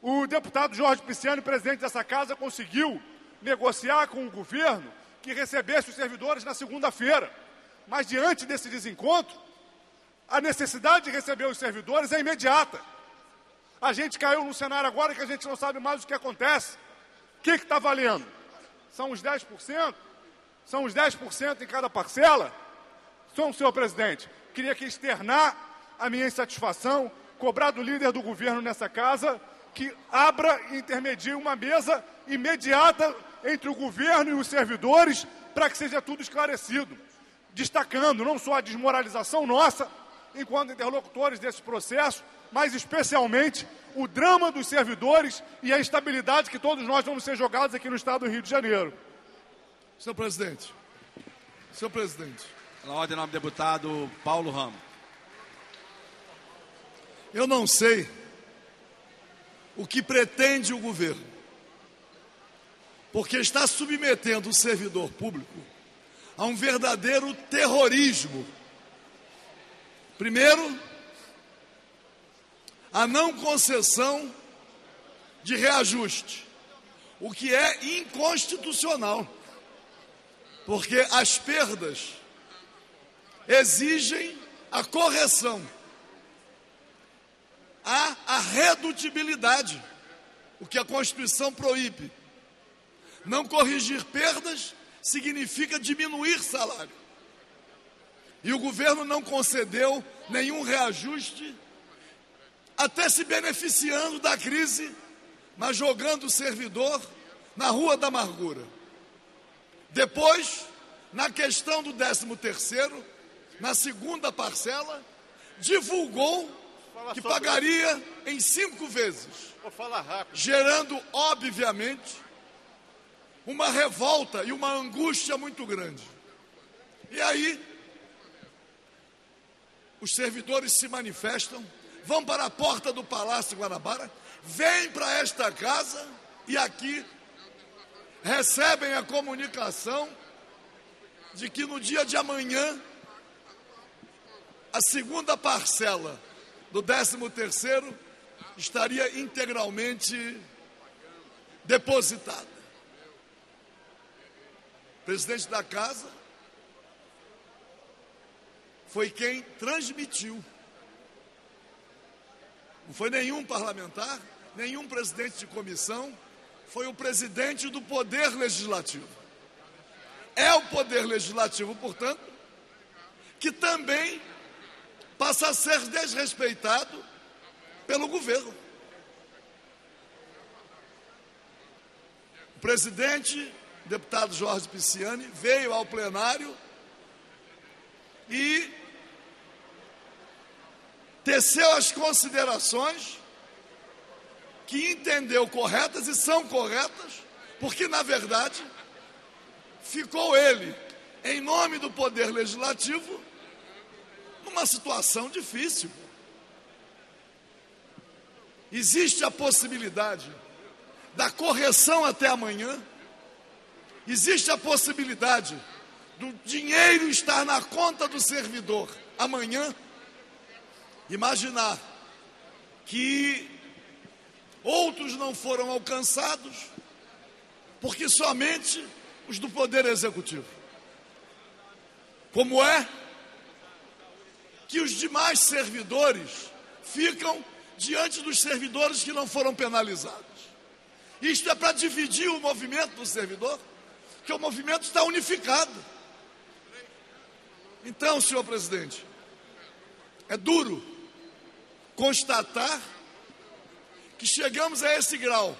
O deputado Jorge Pisciani, presidente dessa casa, conseguiu negociar com o governo que recebesse os servidores na segunda-feira. Mas diante desse desencontro, a necessidade de receber os servidores é imediata. A gente caiu num cenário agora que a gente não sabe mais o que acontece. O que está valendo? São os 10%? São os 10% em cada parcela? Então, senhor presidente, queria aqui externar a minha insatisfação, cobrar do líder do governo nessa casa que abra e intermedie uma mesa imediata entre o governo e os servidores para que seja tudo esclarecido. Destacando não só a desmoralização nossa, enquanto interlocutores desse processo, mas especialmente o drama dos servidores e a instabilidade que todos nós vamos ser jogados aqui no estado do Rio de Janeiro. Senhor presidente. Senhor presidente. Na ordem, nome do deputado Paulo Ramos. Eu não sei o que pretende o governo, porque está submetendo o servidor público a um verdadeiro terrorismo. Primeiro, a não concessão de reajuste, o que é inconstitucional, porque as perdas exigem a correção, há a redutibilidade, o que a Constituição proíbe. Não corrigir perdas significa diminuir salário. E o governo não concedeu nenhum reajuste, até se beneficiando da crise, mas jogando o servidor na rua da amargura. Depois, na questão do 13 terceiro, na segunda parcela, divulgou que pagaria em cinco vezes, gerando, obviamente, uma revolta e uma angústia muito grande. E aí, os servidores se manifestam, vão para a porta do Palácio Guanabara, vêm para esta casa e aqui recebem a comunicação de que no dia de amanhã a segunda parcela do 13 terceiro estaria integralmente depositada. Presidente da casa foi quem transmitiu. Não foi nenhum parlamentar, nenhum presidente de comissão, foi o presidente do Poder Legislativo. É o Poder Legislativo, portanto, que também passa a ser desrespeitado pelo governo. O presidente, deputado Jorge Pisciani, veio ao plenário e teceu as considerações que entendeu corretas e são corretas, porque na verdade ficou ele, em nome do Poder Legislativo, numa situação difícil. Existe a possibilidade da correção até amanhã, existe a possibilidade do dinheiro estar na conta do servidor amanhã. Imaginar que outros não foram alcançados, porque somente os do Poder Executivo. Como é que os demais servidores ficam diante dos servidores que não foram penalizados. Isto é para dividir o movimento do servidor, que o movimento está unificado. Então, senhor presidente, é duro constatar que chegamos a esse grau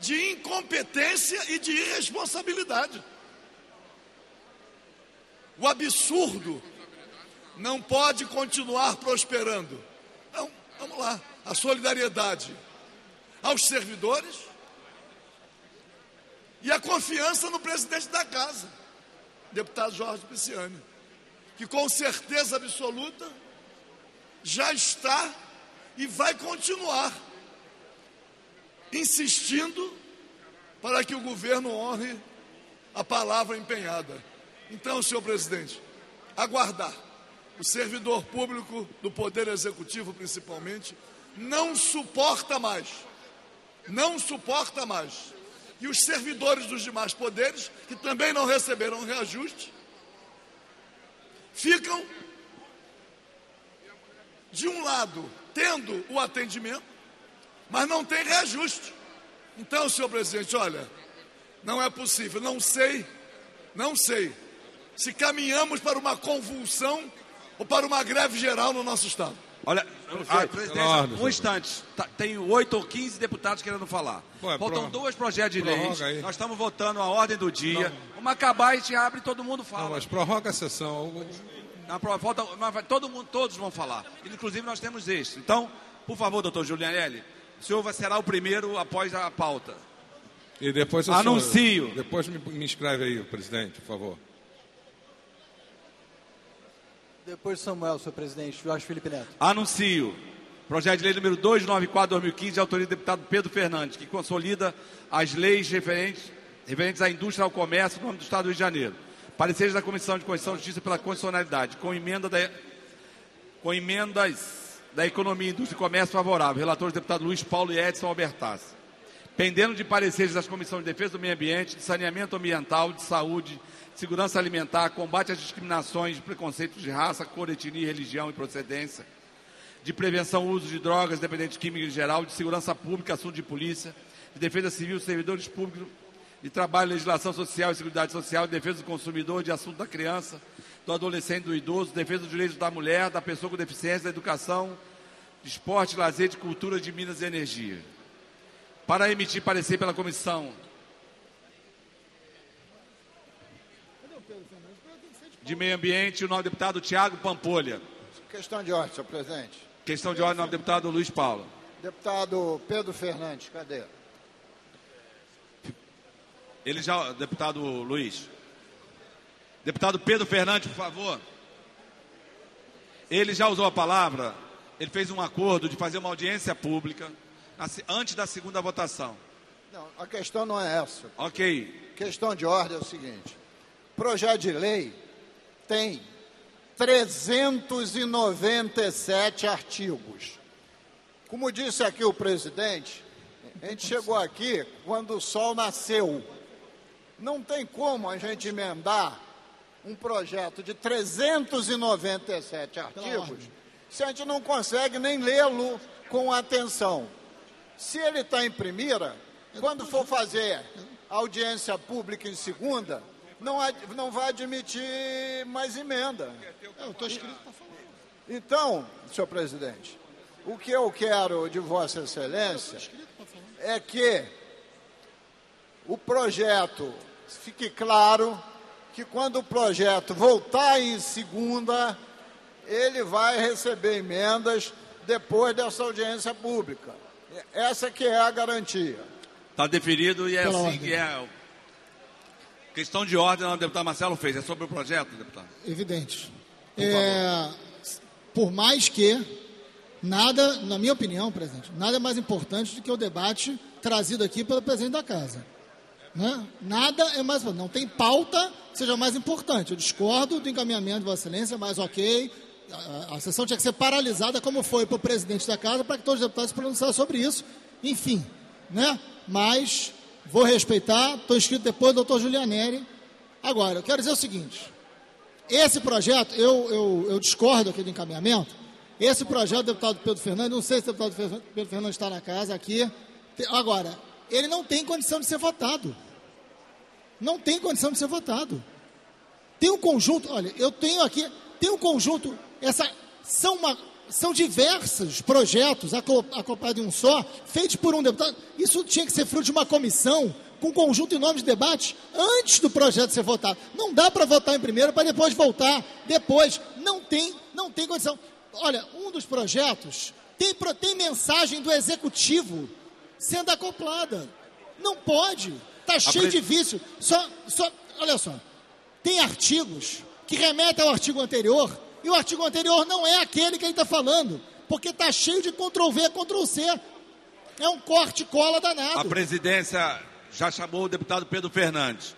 de incompetência e de irresponsabilidade. O absurdo não pode continuar prosperando. Então, vamos lá a solidariedade aos servidores e a confiança no presidente da casa, deputado Jorge Pisciani, que com certeza absoluta já está e vai continuar insistindo para que o governo honre a palavra empenhada. Então, senhor presidente, aguardar o servidor público do Poder Executivo, principalmente, não suporta mais. Não suporta mais. E os servidores dos demais poderes, que também não receberam reajuste, ficam, de um lado, tendo o atendimento, mas não tem reajuste. Então, senhor presidente, olha, não é possível, não sei, não sei se caminhamos para uma convulsão ou para uma greve geral no nosso Estado. Olha, ah, presidente, um instante. Tá, tem oito ou quinze deputados querendo falar. Pô, Faltam dois projetos de lei. Nós estamos votando a ordem do dia. Não. Vamos acabar, a gente abre e todo mundo fala. Não, mas prorroga a sessão. Não, falta, todo mundo, todos vão falar. Inclusive nós temos este. Então, por favor, doutor Julianelli, o senhor será o primeiro após a pauta. E depois Anuncio. Senhor, depois me, me inscreve aí, presidente, por favor. Depois Samuel, senhor presidente. Jorge Felipe Neto. Anuncio. Projeto de lei número 294-2015, de autoria do deputado Pedro Fernandes, que consolida as leis referentes, referentes à indústria e ao comércio no âmbito do Estado do Rio de Janeiro. Pareceres da Comissão de Constituição e Justiça pela constitucionalidade, com, emenda da, com emendas da Economia, Indústria e Comércio favorável. Relatores deputado Luiz Paulo e Edson Albertas. Pendendo de pareceres das Comissões de Defesa do Meio Ambiente, de Saneamento Ambiental, de Saúde, segurança alimentar, combate às discriminações preconceitos de raça, cor, etnia, religião e procedência, de prevenção uso de drogas, dependentes químicos em geral, de segurança pública, assunto de polícia, de defesa civil, servidores públicos, de trabalho, legislação social e seguridade social, de defesa do consumidor, de assunto da criança, do adolescente, do idoso, defesa dos direitos da mulher, da pessoa com deficiência, da educação, de esporte, lazer, de cultura, de minas e energia. Para emitir parecer pela comissão de Meio Ambiente, o novo deputado Tiago Pampolha. Questão de ordem, senhor presidente. Questão de ordem, o novo deputado Luiz Paulo. Deputado Pedro Fernandes, cadê? Ele já, deputado Luiz. Deputado Pedro Fernandes, por favor. Ele já usou a palavra, ele fez um acordo de fazer uma audiência pública antes da segunda votação. Não, a questão não é essa. Ok. Questão de ordem é o seguinte: projeto de lei tem 397 artigos. Como disse aqui o presidente, a gente chegou aqui quando o sol nasceu. Não tem como a gente emendar um projeto de 397 artigos se a gente não consegue nem lê-lo com atenção. Se ele está em primeira, quando for fazer audiência pública em segunda, não, ad- não vai admitir mais emenda. Então, senhor presidente, o que eu quero de Vossa Excelência é que o projeto fique claro que quando o projeto voltar em segunda, ele vai receber emendas depois dessa audiência pública. Essa que é a garantia. Está definido e é Pela assim ordem. que é. Questão de ordem, o deputado Marcelo fez. É sobre o projeto, deputado? Evidente. É, por mais que nada, na minha opinião, presidente, nada é mais importante do que o debate trazido aqui pelo presidente da casa. Né? Nada é mais não tem pauta seja mais importante. Eu discordo do encaminhamento de Vossa Excelência, mas ok. A, sessão tinha que ser paralisada, como foi para o presidente da casa, para que todos os deputados se pronunciassem sobre isso. Enfim, né? Mas vou respeitar. Estou inscrito depois do doutor Julianeri. Agora, eu quero dizer o seguinte: esse projeto, eu, eu, eu discordo aqui do encaminhamento. Esse projeto, deputado Pedro Fernandes, não sei se o deputado Pedro Fernandes está na casa aqui. Agora, ele não tem condição de ser votado. Não tem condição de ser votado. Tem um conjunto, olha, eu tenho aqui, tem um conjunto, essa, são, uma, são diversos projetos aco- acoplados em um só, feitos por um deputado. Isso tinha que ser fruto de uma comissão, com um conjunto enorme de debates, antes do projeto ser votado. Não dá para votar em primeiro para depois voltar. Depois, não tem, não tem condição. Olha, um dos projetos tem, tem mensagem do executivo sendo acoplada. Não pode. Está cheio pre- de vício. Só, só, olha só. Tem artigos que remetem ao artigo anterior e o artigo anterior não é aquele que ele está falando, porque está cheio de Ctrl-V, Ctrl-C. É um corte-cola danado. A presidência já chamou o deputado Pedro Fernandes.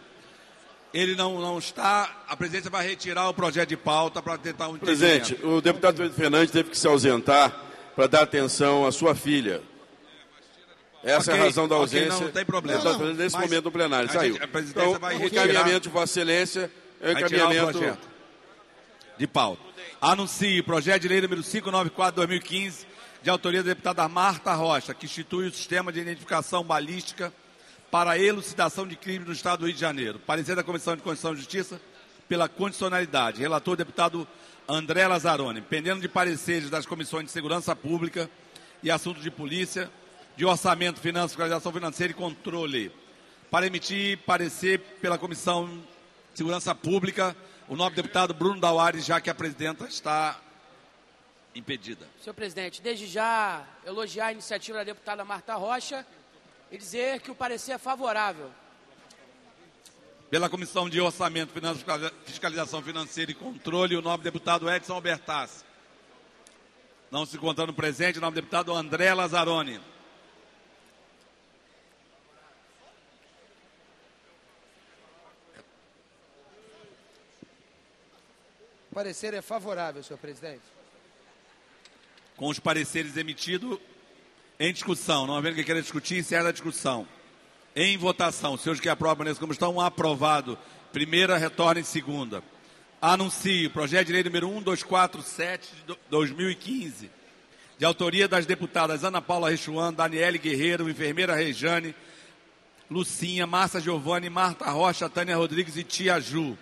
Ele não, não está. A presidência vai retirar o projeto de pauta para tentar um Presidente, o deputado Pedro Fernandes teve que se ausentar para dar atenção à sua filha. Essa é Ok, a razão da ausência. não tem problema. do deputado Não, Fernandes nesse mas momento no plenário. Saiu. gente- a presidência então, vai o retirar- encaminhamento de Vossa Excelência é o Vai tirar o encaminhamento. de pauta. Anuncie o projeto de lei número 594-2015, de autoria da deputada Marta Rocha, que institui o sistema de identificação balística para a elucidação de crimes no Estado do Rio de Janeiro. Parecer da Comissão de Constituição e Justiça pela condicionalidade. Relator deputado André Lazzaroni. Pendendo de pareceres das comissões de Segurança Pública e Assuntos de Polícia, de Orçamento, Finanças, Fiscalização Financeira e Controle. Para emitir parecer pela Comissão de Segurança Pública, o nobre deputado Bruno Dauares, já que a presidenta está impedida. Senhor presidente, desde já elogiar a iniciativa da deputada Marta Rocha e dizer que o parecer é favorável. Pela Comissão de Orçamento, Finanças, Fiscalização Financeira e Controle, o nobre deputado Edson Albertassi. Não se encontrando presente, o nobre deputado André Lazzaroni. Parecer é favorável, senhor presidente. Com os pareceres emitidos em discussão. Não havendo quem queira discutir, encerra a discussão. Em votação, senhores que aprovam nesse como estão, aprovado. Primeira, retorna em segunda. Anuncio projeto de lei número 1247 de do- 2015, de autoria das deputadas Ana Paula Rechuan, Daniele Guerreiro, enfermeira Rejane, Lucinha, Márcia Giovanni, Marta Rocha, Tânia Rodrigues e Tia Ju,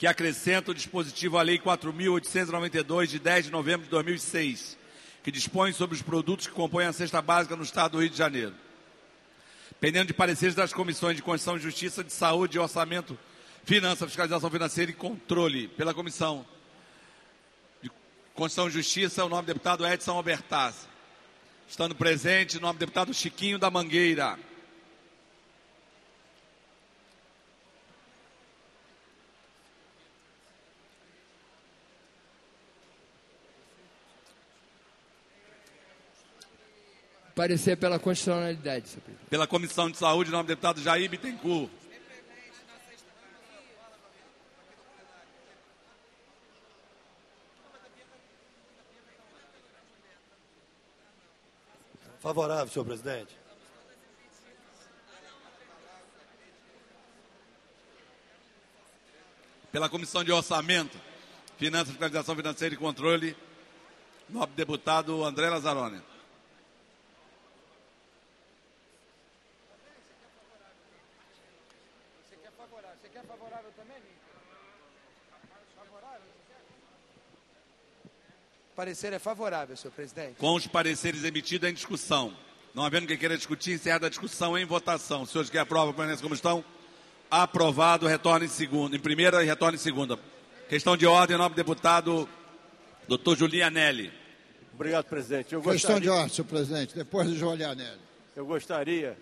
que acrescenta o dispositivo à Lei 4.892, de 10 de novembro de 2006, que dispõe sobre os produtos que compõem a cesta básica no Estado do Rio de Janeiro. Pendendo de pareceres das comissões de Constituição e Justiça, de Saúde, Orçamento, Finanças, Fiscalização Financeira e Controle, pela Comissão de Constituição e Justiça, o nome do deputado Edson Albertaz. Estando presente, o nome do deputado Chiquinho da Mangueira. Parecer pela constitucionalidade, senhor presidente. Pela Comissão de Saúde, nome do deputado Jair Bittencourt. Favorável, senhor presidente. Pela Comissão de Orçamento, Finanças, Fiscalização Financeira e Controle, nobre deputado André Lazzarone. Parecer é favorável, senhor presidente. Com os pareceres emitidos em discussão. Não havendo quem queira discutir, encerra a discussão em votação. Os senhores que aprovam, permanecem como estão. Aprovado, retorna em segunda, em primeira e retorna em segunda. Questão de ordem, nobre deputado, doutor Julianelli. Obrigado, presidente. Eu Questão gostaria- de ordem, senhor presidente, depois do João Lianelli. Eu gostaria,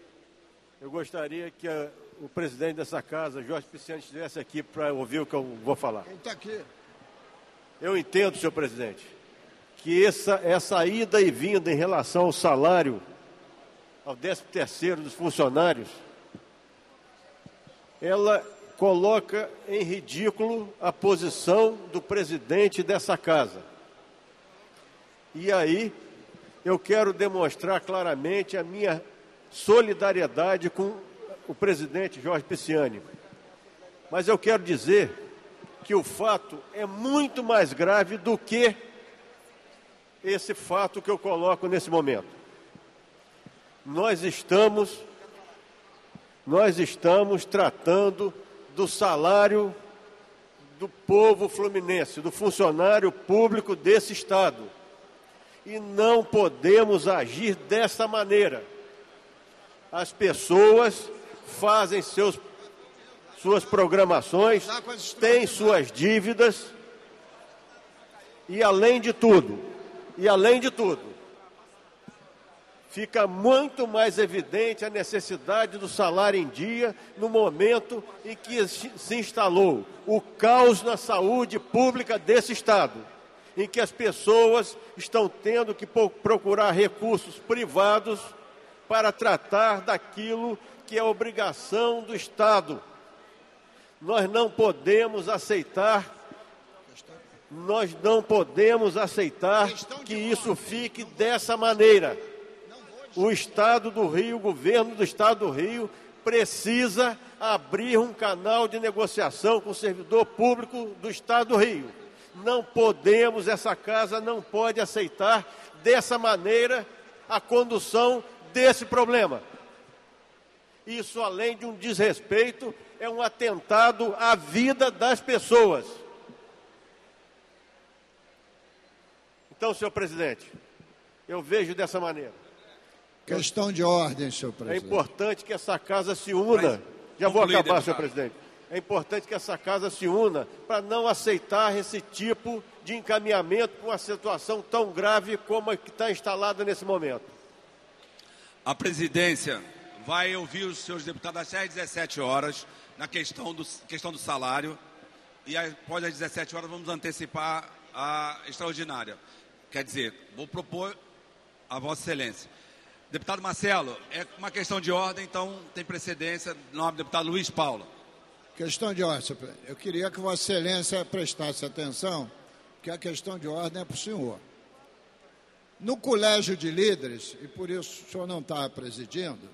eu gostaria que a- o presidente dessa casa, Jorge Pisciani, estivesse aqui para ouvir o que eu vou falar. Quem está aqui? Eu entendo, senhor presidente, que essa, essa ida e vinda em relação ao salário, ao 13 terceiro dos funcionários, ela coloca em ridículo a posição do presidente dessa casa. E aí, eu quero demonstrar claramente a minha solidariedade com o presidente Jorge Pisciani. Mas eu quero dizer que o fato é muito mais grave do que esse fato que eu coloco nesse momento. Nós estamos nós estamos tratando do salário do povo fluminense, do funcionário público desse estado. E não podemos agir dessa maneira. As pessoas fazem seus, suas programações, têm suas dívidas e além de tudo, e além de tudo, fica muito mais evidente a necessidade do salário em dia no momento em que se instalou o caos na saúde pública desse Estado, em que as pessoas estão tendo que procurar recursos privados para tratar daquilo que é obrigação do Estado. Nós não podemos aceitar nós não podemos aceitar que isso fique dessa maneira. O Estado do Rio, o governo do Estado do Rio, precisa abrir um canal de negociação com o servidor público do Estado do Rio. Não podemos, essa casa não pode aceitar dessa maneira a condução desse problema. Isso, além de um desrespeito, é um atentado à vida das pessoas. Então, senhor presidente, eu vejo dessa maneira. Questão de ordem, senhor É presidente. importante que essa casa se una. Já vou acabar, deputado. senhor presidente. É importante que essa casa se una para não aceitar esse tipo de encaminhamento para uma situação tão grave como a que está instalada nesse momento. A presidência vai ouvir os seus deputados até às 17 horas na questão do, questão do salário e após as 17 horas vamos antecipar a extraordinária. Quer dizer, vou propor a Vossa Excelência. Deputado Marcelo, é uma questão de ordem, então tem precedência. Nome do deputado Luiz Paulo. Questão de ordem. Eu queria que Vossa Excelência prestasse atenção, que a questão de ordem é para o senhor. No colégio de líderes, e por isso o senhor não está presidindo,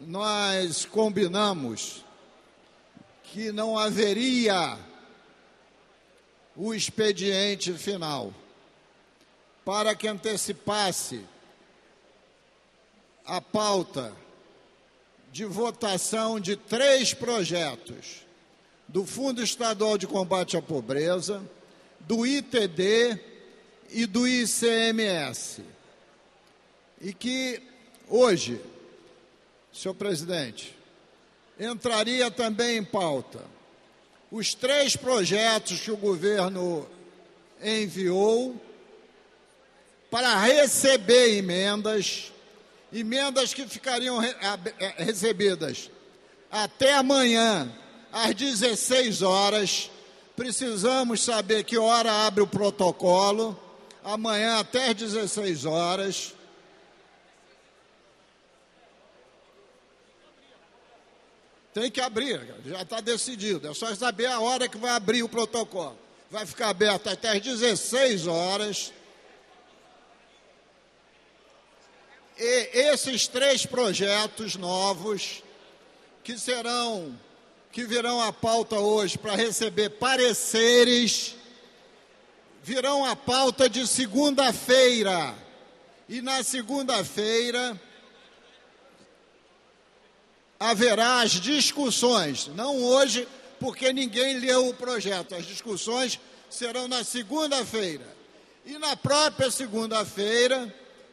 nós combinamos que não haveria o expediente final para que antecipasse a pauta de votação de três projetos do Fundo Estadual de Combate à Pobreza, do ITD e do ICMS. E que hoje, senhor presidente, entraria também em pauta os três projetos que o governo enviou para receber emendas, emendas que ficariam eh, recebidas até amanhã, às 16 horas. Precisamos saber que hora abre o protocolo. Amanhã até às 16 horas. Tem que abrir, já está decidido. É só saber a hora que vai abrir o protocolo. Vai ficar aberto até às 16 horas. E esses três projetos novos, que serão, que virão à pauta hoje para receber pareceres, virão à pauta de segunda-feira. E na segunda-feira haverá as discussões, não hoje, porque ninguém leu o projeto. As discussões serão na segunda-feira. E na própria segunda-feira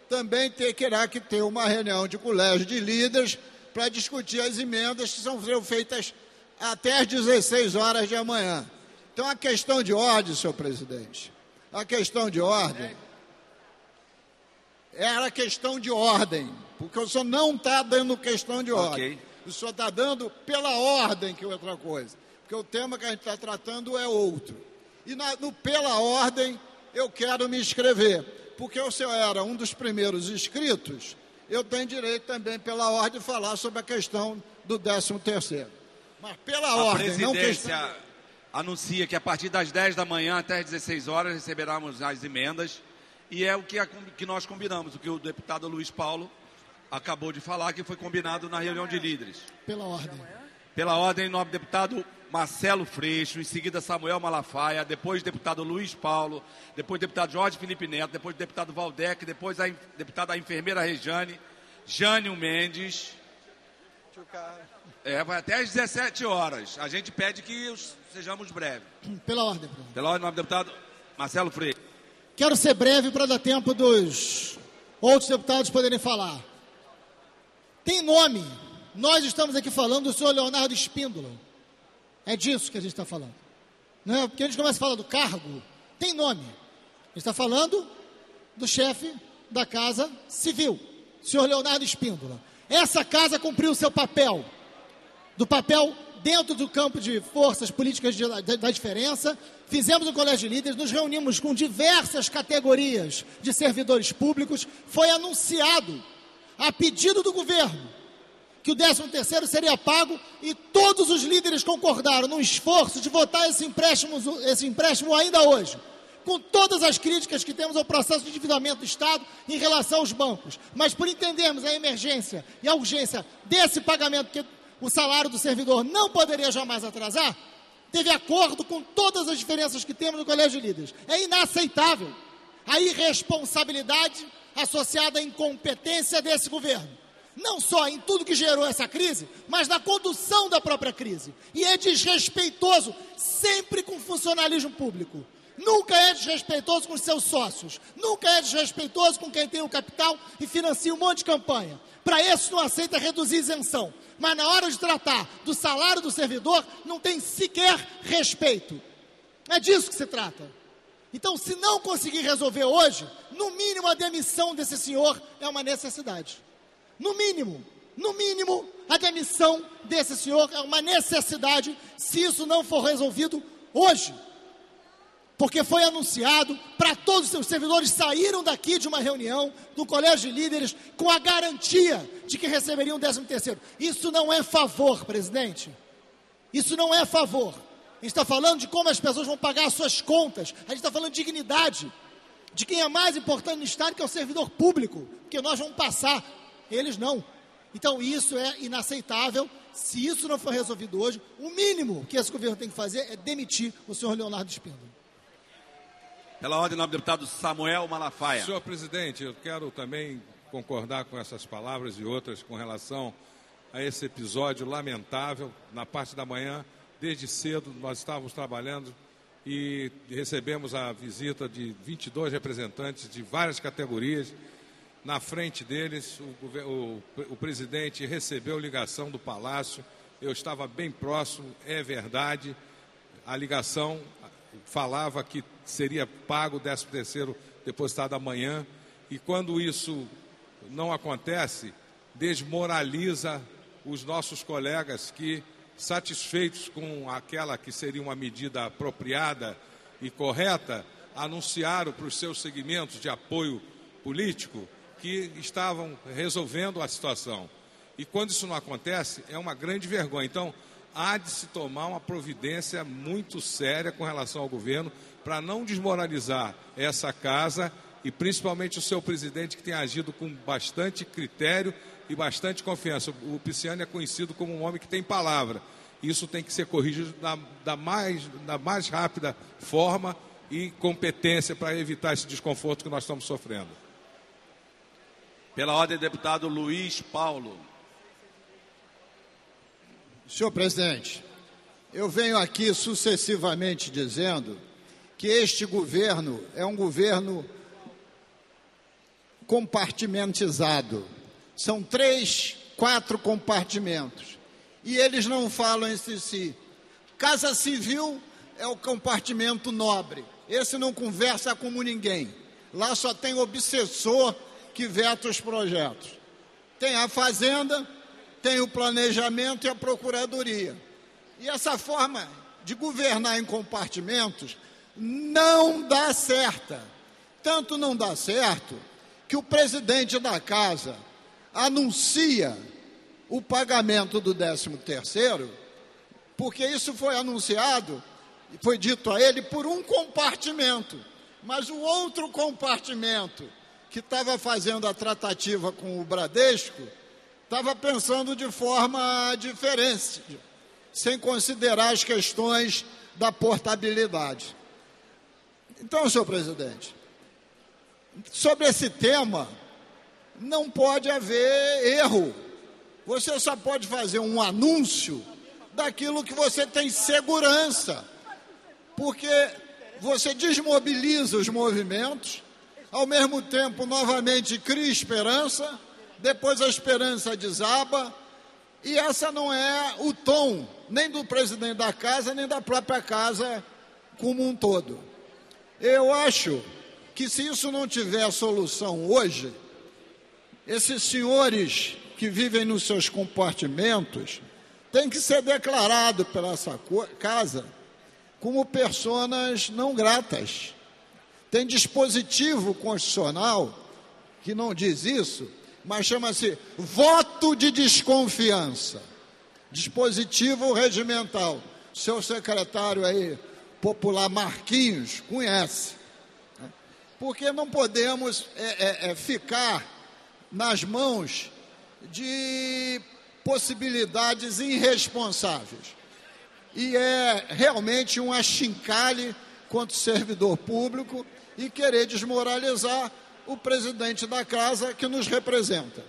também terá que ter uma reunião de colégio de líderes para discutir as emendas que são feitas até às 16 horas de amanhã. Então, a questão de ordem, senhor presidente, a questão de ordem era questão de ordem, porque o senhor não está dando questão de ordem. O senhor está dando pela ordem que é outra coisa, porque o tema que a gente está tratando é outro. E na, no pela ordem eu quero me inscrever, porque o senhor era um dos primeiros inscritos, eu tenho direito também pela ordem de falar sobre a questão do 13 terceiro. Mas pela A ordem, não presidência questão... anuncia que a partir das 10 da manhã até as 16 horas receberemos as emendas e é o que, a- que nós combinamos, o que o deputado Luiz Paulo acabou de falar, que foi combinado na reunião de líderes. Pela ordem. Pela ordem, nobre deputado Marcelo Freixo, em seguida Samuel Malafaia, depois deputado Luiz Paulo, depois deputado Jorge Felipe Neto, depois deputado Valdec, depois a deputada enfermeira Rejane, Jânio Mendes. É, vai até às 17 horas. A gente pede que os- sejamos breves. Pela ordem. presidente. Pela ordem, nobre deputado Marcelo Freixo. Quero ser breve para dar tempo dos outros deputados poderem falar. Tem nome. Nós estamos aqui falando do senhor Leonardo Espíndola. É disso que a gente está falando. Não é? Porque a gente começa a falar do cargo, tem nome. A gente está falando do chefe da Casa Civil, senhor Leonardo Espíndola. Essa casa cumpriu o seu papel, do papel dentro do campo de forças políticas de- da, da diferença. Fizemos um colégio de líderes, nos reunimos com diversas categorias de servidores públicos. Foi anunciado, a pedido do governo, que o 13 terceiro seria pago e todos os líderes concordaram no esforço de votar esse empréstimo, esse empréstimo ainda hoje. Com todas as críticas que temos ao processo de endividamento do Estado em relação aos bancos. Mas por entendermos a emergência e a urgência desse pagamento, que o salário do servidor não poderia jamais atrasar, teve acordo com todas as diferenças que temos no Colégio de Líderes. É inaceitável a irresponsabilidade associada à incompetência desse governo. Não só em tudo que gerou essa crise, mas na condução da própria crise. E é desrespeitoso sempre com o funcionalismo público. Nunca é desrespeitoso com seus sócios. Nunca é desrespeitoso com quem tem o capital e financia um monte de campanha. Para esses não aceita reduzir isenção. Mas na hora de tratar do salário do servidor, não tem sequer respeito. É disso que se trata. Então, se não conseguir resolver hoje, no mínimo a demissão desse senhor é uma necessidade. No mínimo, no mínimo, a demissão desse senhor é uma necessidade se isso não for resolvido hoje. Porque foi anunciado para todos os seus servidores saíram daqui de uma reunião do colégio de líderes com a garantia de que receberiam o 13 terceiro. Isso não é favor, presidente. Isso não é favor. A gente está falando de como as pessoas vão pagar as suas contas. A gente está falando de dignidade. De quem é mais importante no Estado, que é o servidor público. Porque nós vamos passar, eles não. Então isso é inaceitável. Se isso não for resolvido hoje, o mínimo que esse governo tem que fazer é demitir o senhor Leonardo Espíndola. Pela ordem, nobre deputado Samuel Malafaia. Senhor presidente, eu quero também concordar com essas palavras e outras com relação a esse episódio lamentável. Na parte da manhã, desde cedo, nós estávamos trabalhando e recebemos a visita de 22 representantes de várias categorias. Na frente deles, o, o- o presidente recebeu ligação do Palácio. Eu estava bem próximo, é verdade. A ligação falava que seria pago o 13 terceiro depositado amanhã. E quando isso não acontece, desmoraliza os nossos colegas que, satisfeitos com aquela que seria uma medida apropriada e correta, anunciaram para os seus segmentos de apoio político que estavam resolvendo a situação. E quando isso não acontece, é uma grande vergonha. Então, há de se tomar uma providência muito séria com relação ao governo para não desmoralizar essa casa e principalmente o seu presidente que tem agido com bastante critério e bastante confiança. O Pisciani é conhecido como um homem que tem palavra. Isso tem que ser corrigido da, da mais, da mais rápida forma e competência para evitar esse desconforto que nós estamos sofrendo. Pela ordem, deputado Luiz Paulo. Senhor presidente, eu venho aqui sucessivamente dizendo que este governo é um governo compartimentizado. São três, quatro compartimentos. E eles não falam entre si. Casa Civil é o compartimento nobre. Esse não conversa com ninguém. Lá só tem obsessor que veta os projetos. Tem a Fazenda, tem o planejamento e a Procuradoria. E essa forma de governar em compartimentos não dá certa. Tanto não dá certo que o presidente da casa anuncia o pagamento do 13 terceiro, porque isso foi anunciado, foi dito a ele por um compartimento, mas o outro compartimento que estava fazendo a tratativa com o Bradesco estava pensando de forma diferente, sem considerar as questões da portabilidade. Então, senhor presidente, sobre esse tema, não pode haver erro. Você só pode fazer um anúncio daquilo que você tem segurança, porque você desmobiliza os movimentos, ao mesmo tempo, novamente cria esperança, depois a esperança desaba, e essa não é o tom nem do presidente da casa, nem da própria casa como um todo. Eu acho que se isso não tiver solução hoje, esses senhores que vivem nos seus compartimentos têm que ser declarados pela essa casa como personas não gratas. Tem dispositivo constitucional que não diz isso, mas chama-se voto de desconfiança. Dispositivo regimental. Seu secretário aí, popular Marquinhos, conhece. Porque não podemos é, é, é, ficar nas mãos de possibilidades irresponsáveis. E é realmente um achincalhe contra o servidor público e querer desmoralizar o presidente da casa que nos representa.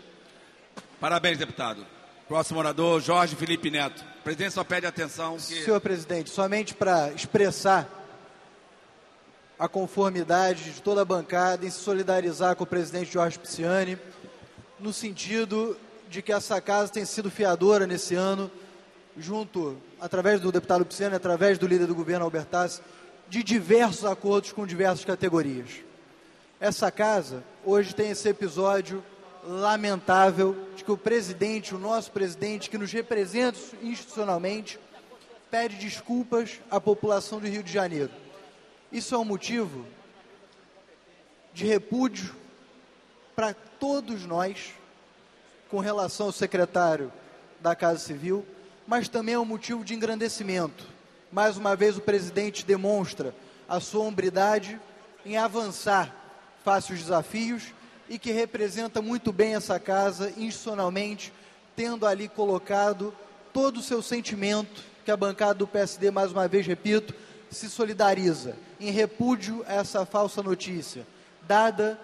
Parabéns, deputado. Próximo orador, Jorge Felipe Neto. O presidente só pede atenção. Que... Senhor presidente, somente para expressar a conformidade de toda a bancada em se solidarizar com o presidente Jorge Pisciani, no sentido de que essa casa tem sido fiadora nesse ano, junto, através do deputado Pisciani, através do líder do governo Albertas, de diversos acordos com diversas categorias. Essa casa hoje tem esse episódio lamentável de que o presidente, o nosso presidente, que nos representa institucionalmente, pede desculpas à população do Rio de Janeiro. Isso é um motivo de repúdio para todos nós com relação ao secretário da Casa Civil, mas também é um motivo de engrandecimento. Mais uma vez, o presidente demonstra a sua hombridade em avançar face aos desafios e que representa muito bem essa casa institucionalmente, tendo ali colocado todo o seu sentimento, que a bancada do PSD, mais uma vez repito, se solidariza em repúdio a essa falsa notícia, dada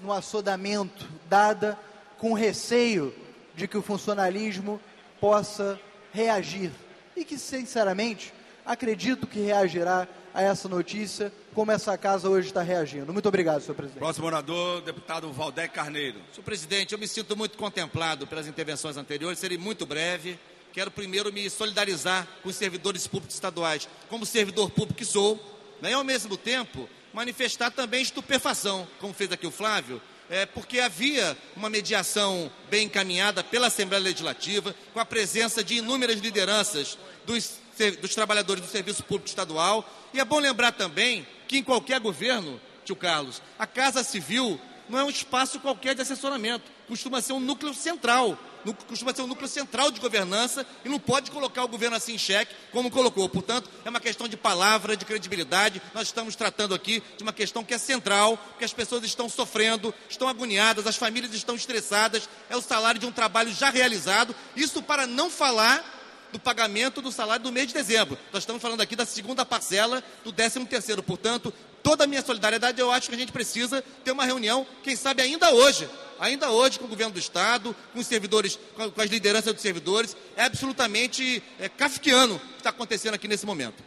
no assodamento, dada com receio de que o funcionalismo possa reagir. E que, sinceramente, acredito que reagirá a essa notícia, como essa casa hoje está reagindo. Muito obrigado, senhor presidente. Próximo orador, deputado Valdec Carneiro. Senhor presidente, eu me sinto muito contemplado pelas intervenções anteriores, serei muito breve. Quero primeiro me solidarizar com os servidores públicos estaduais, como servidor público que sou, né? e ao mesmo tempo manifestar também estupefação, como fez aqui o Flávio, é, porque havia uma mediação bem encaminhada pela Assembleia Legislativa, com a presença de inúmeras lideranças dos dos trabalhadores do Serviço Público Estadual. E é bom lembrar também que em qualquer governo, tio Carlos, a Casa Civil não é um espaço qualquer de assessoramento. costuma ser um núcleo central, costuma ser um núcleo central de governança e não pode colocar o governo assim em xeque, como colocou. Portanto, é uma questão de palavra, de credibilidade. Nós estamos tratando aqui de uma questão que é central, que as pessoas estão sofrendo, estão agoniadas, as famílias estão estressadas, é o salário de um trabalho já realizado. Isso para não falar do pagamento do salário do mês de dezembro. Nós estamos falando aqui da segunda parcela do 13 terceiro. Portanto, toda a minha solidariedade, eu acho que a gente precisa ter uma reunião, quem sabe ainda hoje, ainda hoje com o governo do Estado, com os servidores, com as lideranças dos servidores. É absolutamente é, kafkiano o que está acontecendo aqui nesse momento.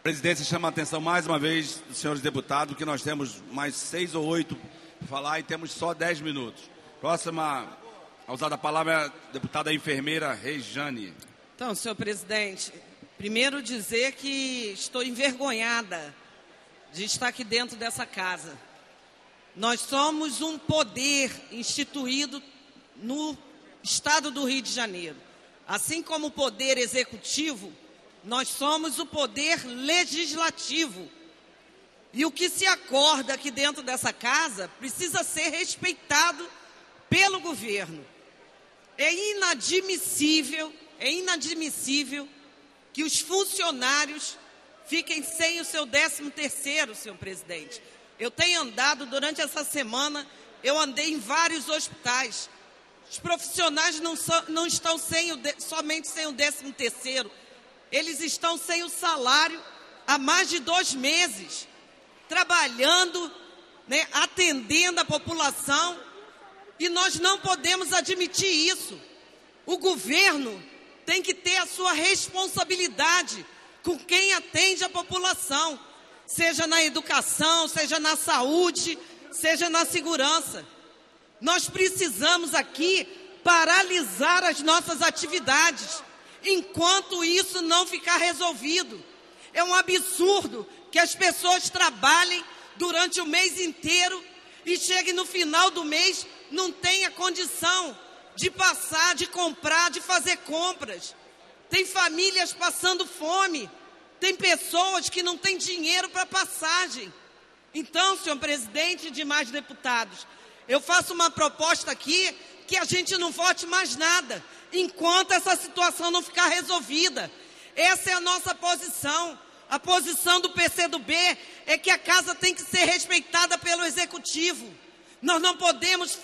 A presidência chama a atenção mais uma vez senhores deputados que nós temos mais seis ou oito para falar e temos só dez minutos. Próxima a usar a palavra é a deputada enfermeira Rejane. Então, senhor presidente, primeiro dizer que estou envergonhada de estar aqui dentro dessa casa. Nós somos um poder instituído no estado do Rio de Janeiro. Assim como o poder executivo, nós somos o poder legislativo. E o que se acorda aqui dentro dessa casa precisa ser respeitado pelo governo. É inadmissível, é inadmissível que os funcionários fiquem sem o seu 13 terceiro, senhor presidente. Eu tenho andado durante essa semana, eu andei em vários hospitais. Os profissionais não, são- não estão sem o somente sem o 13 terceiro, eles estão sem o salário há mais de dois meses, trabalhando, né, atendendo a população, e nós não podemos admitir isso. O governo tem que ter a sua responsabilidade com quem atende a população, seja na educação, seja na saúde, seja na segurança. Nós precisamos aqui paralisar as nossas atividades enquanto isso não ficar resolvido. É um absurdo que as pessoas trabalhem durante o mês inteiro e cheguem no final do mês não tenha condição de passar, de comprar, de fazer compras. Tem famílias passando fome. Tem pessoas que não têm dinheiro para passagem. Então, senhor presidente e demais deputados, eu faço uma proposta aqui que a gente não vote mais nada enquanto essa situação não ficar resolvida. Essa é a nossa posição. A posição do PCdoB é que a casa tem que ser respeitada pelo executivo. Nós não podemos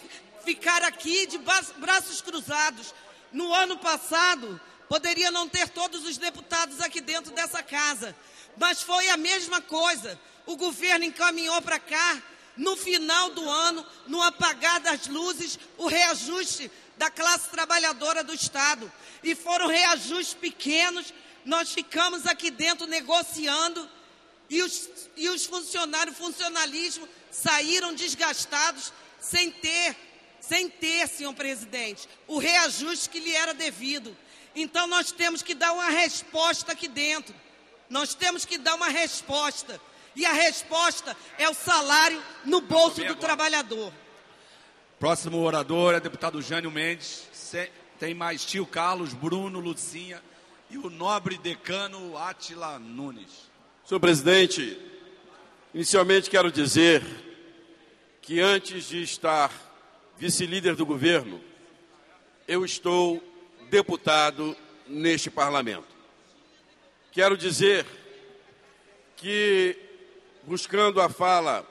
ficar aqui de braços cruzados. No ano passado, poderia não ter todos os deputados aqui dentro dessa casa, mas foi a mesma coisa. O governo encaminhou para cá, no final do ano, no apagar das luzes, o reajuste da classe trabalhadora do Estado. E foram reajustes pequenos, nós ficamos aqui dentro negociando e os, e os funcionários, funcionalismo, saíram desgastados sem ter, sem ter, senhor presidente, o reajuste que lhe era devido. Então nós temos que dar uma resposta aqui dentro. Nós temos que dar uma resposta. E a resposta é o salário no bolso do trabalhador. Próximo orador é deputado Jânio Mendes. Tem mais tio Carlos, Bruno, Lucinha e o nobre decano Atila Nunes. Senhor presidente, inicialmente quero dizer que antes de estar vice-líder do governo, eu estou deputado neste parlamento. Quero dizer que, buscando a fala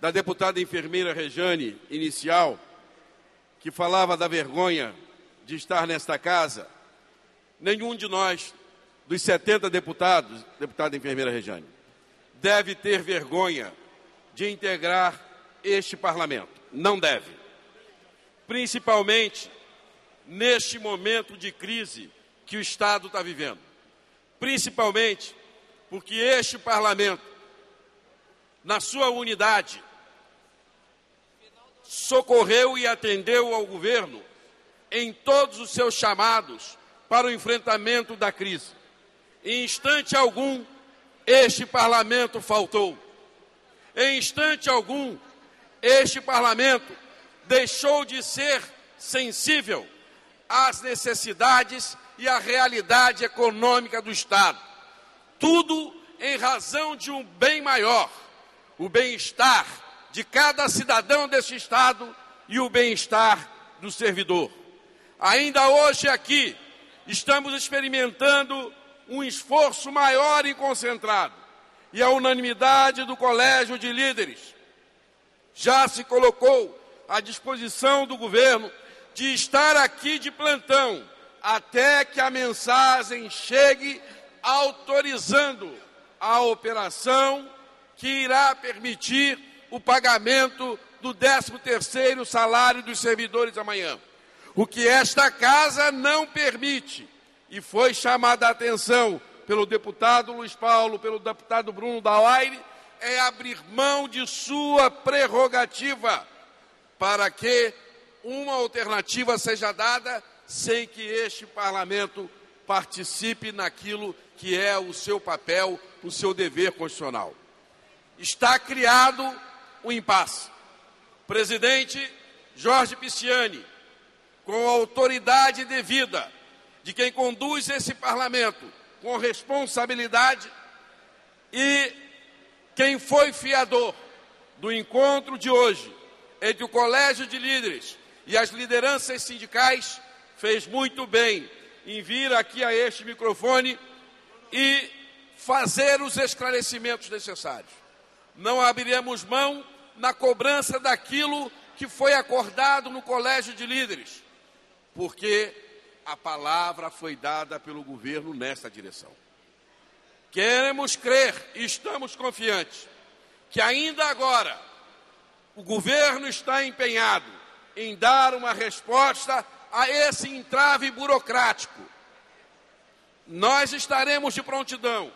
da deputada enfermeira Rejane, inicial, que falava da vergonha de estar nesta casa, nenhum de nós, dos 70 deputados, deputada enfermeira Rejane, deve ter vergonha de integrar este parlamento. Não deve. Principalmente neste momento de crise que o Estado está vivendo. Principalmente porque este parlamento, na sua unidade, socorreu e atendeu ao governo em todos os seus chamados para o enfrentamento da crise. Em instante algum, este parlamento faltou. Em instante algum, este parlamento deixou de ser sensível às necessidades e à realidade econômica do Estado. Tudo em razão de um bem maior, o bem-estar de cada cidadão deste Estado e o bem-estar do servidor. Ainda hoje aqui, estamos experimentando um esforço maior e concentrado, e a unanimidade do Colégio de Líderes já se colocou à disposição do governo de estar aqui de plantão até que a mensagem chegue autorizando a operação que irá permitir o pagamento do 13º salário dos servidores amanhã. O que esta casa não permite, e foi chamada a atenção pelo deputado Luiz Paulo, pelo deputado Bruno Dauaire, é abrir mão de sua prerrogativa para que uma alternativa seja dada sem que este parlamento participe naquilo que é o seu papel, o seu dever constitucional. Está criado um impasse. O presidente Jorge Pisciani, com a autoridade devida de quem conduz esse parlamento com responsabilidade e quem foi fiador do encontro de hoje entre o Colégio de Líderes e as lideranças sindicais, fez muito bem em vir aqui a este microfone e fazer os esclarecimentos necessários. Não abriremos mão na cobrança daquilo que foi acordado no Colégio de Líderes, porque a palavra foi dada pelo governo nesta direção. Queremos crer e estamos confiantes que ainda agora o governo está empenhado em dar uma resposta a esse entrave burocrático. Nós estaremos de prontidão,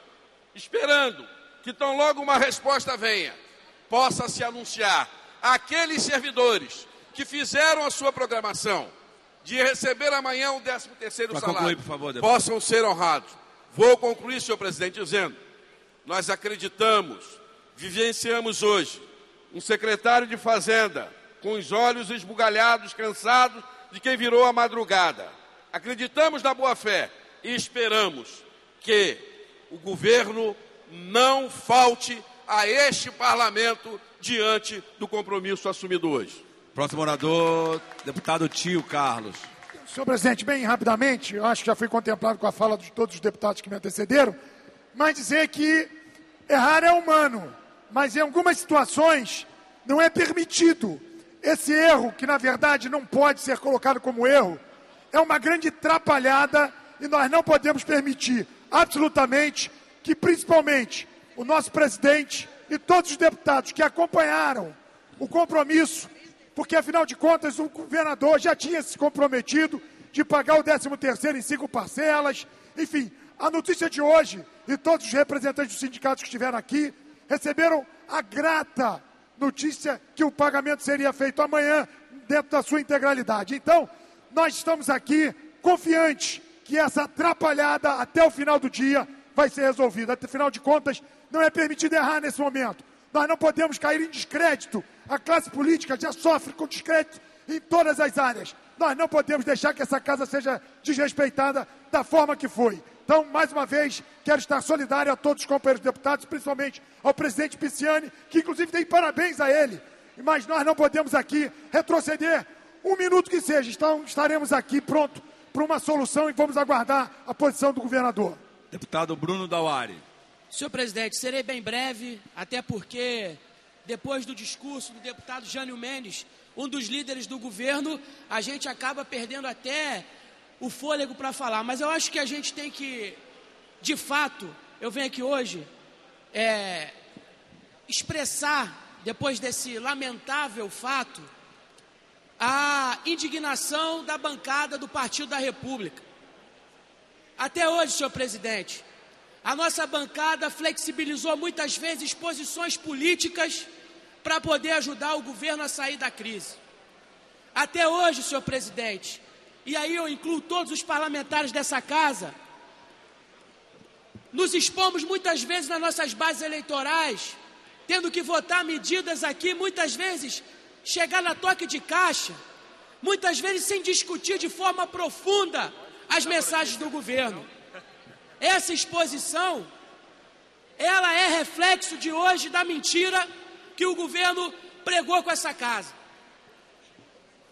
esperando que tão logo uma resposta venha, possa se anunciar aqueles servidores que fizeram a sua programação de receber amanhã o 13 terceiro salário, concluir, favor, possam ser honrados. Vou concluir, senhor presidente, dizendo, nós acreditamos, vivenciamos hoje, um secretário de Fazenda com os olhos esbugalhados, cansados de quem virou a madrugada. Acreditamos na boa-fé e esperamos que o governo não falte a este parlamento diante do compromisso assumido hoje. Próximo orador, deputado Tio Carlos. Senhor presidente, bem rapidamente, eu acho que já fui contemplado com a fala de todos os deputados que me antecederam, mas dizer que errar é humano, mas em algumas situações não é permitido. Esse erro, que na verdade não pode ser colocado como erro, é uma grande atrapalhada e nós não podemos permitir absolutamente que, principalmente, o nosso presidente e todos os deputados que acompanharam o compromisso, porque afinal de contas o governador já tinha se comprometido de pagar o 13 terceiro em cinco parcelas, enfim, a notícia de hoje e todos os representantes dos sindicatos que estiveram aqui receberam a grata notícia que o pagamento seria feito amanhã dentro da sua integralidade. Então, nós estamos aqui confiantes que essa atrapalhada até o final do dia vai ser resolvida. Afinal de contas, não é permitido errar nesse momento. Nós não podemos cair em descrédito. A classe política já sofre com descrédito em todas as áreas. Nós não podemos deixar que essa casa seja desrespeitada da forma que foi. Então, mais uma vez, quero estar solidário a todos os companheiros deputados, principalmente ao presidente Pisciani, que inclusive tem parabéns a ele. Mas nós não podemos aqui retroceder um minuto que seja. Então, estaremos aqui pronto para uma solução e vamos aguardar a posição do governador. Deputado Bruno Dauari. Senhor presidente, serei bem breve, até porque depois do discurso do deputado Jânio Mendes, um dos líderes do governo, a gente acaba perdendo até o fôlego para falar. Mas eu acho que a gente tem que, de fato, eu venho aqui hoje, é, expressar, depois desse lamentável fato, a indignação da bancada do Partido da República. Até hoje, senhor presidente, a nossa bancada flexibilizou muitas vezes posições políticas para poder ajudar o governo a sair da crise. Até hoje, senhor presidente, e aí eu incluo todos os parlamentares dessa casa, nos expomos muitas vezes nas nossas bases eleitorais, tendo que votar medidas aqui, muitas vezes chegar na toque de caixa, muitas vezes sem discutir de forma profunda as mensagens do governo. Essa exposição, ela é reflexo de hoje da mentira que o governo pregou com essa casa.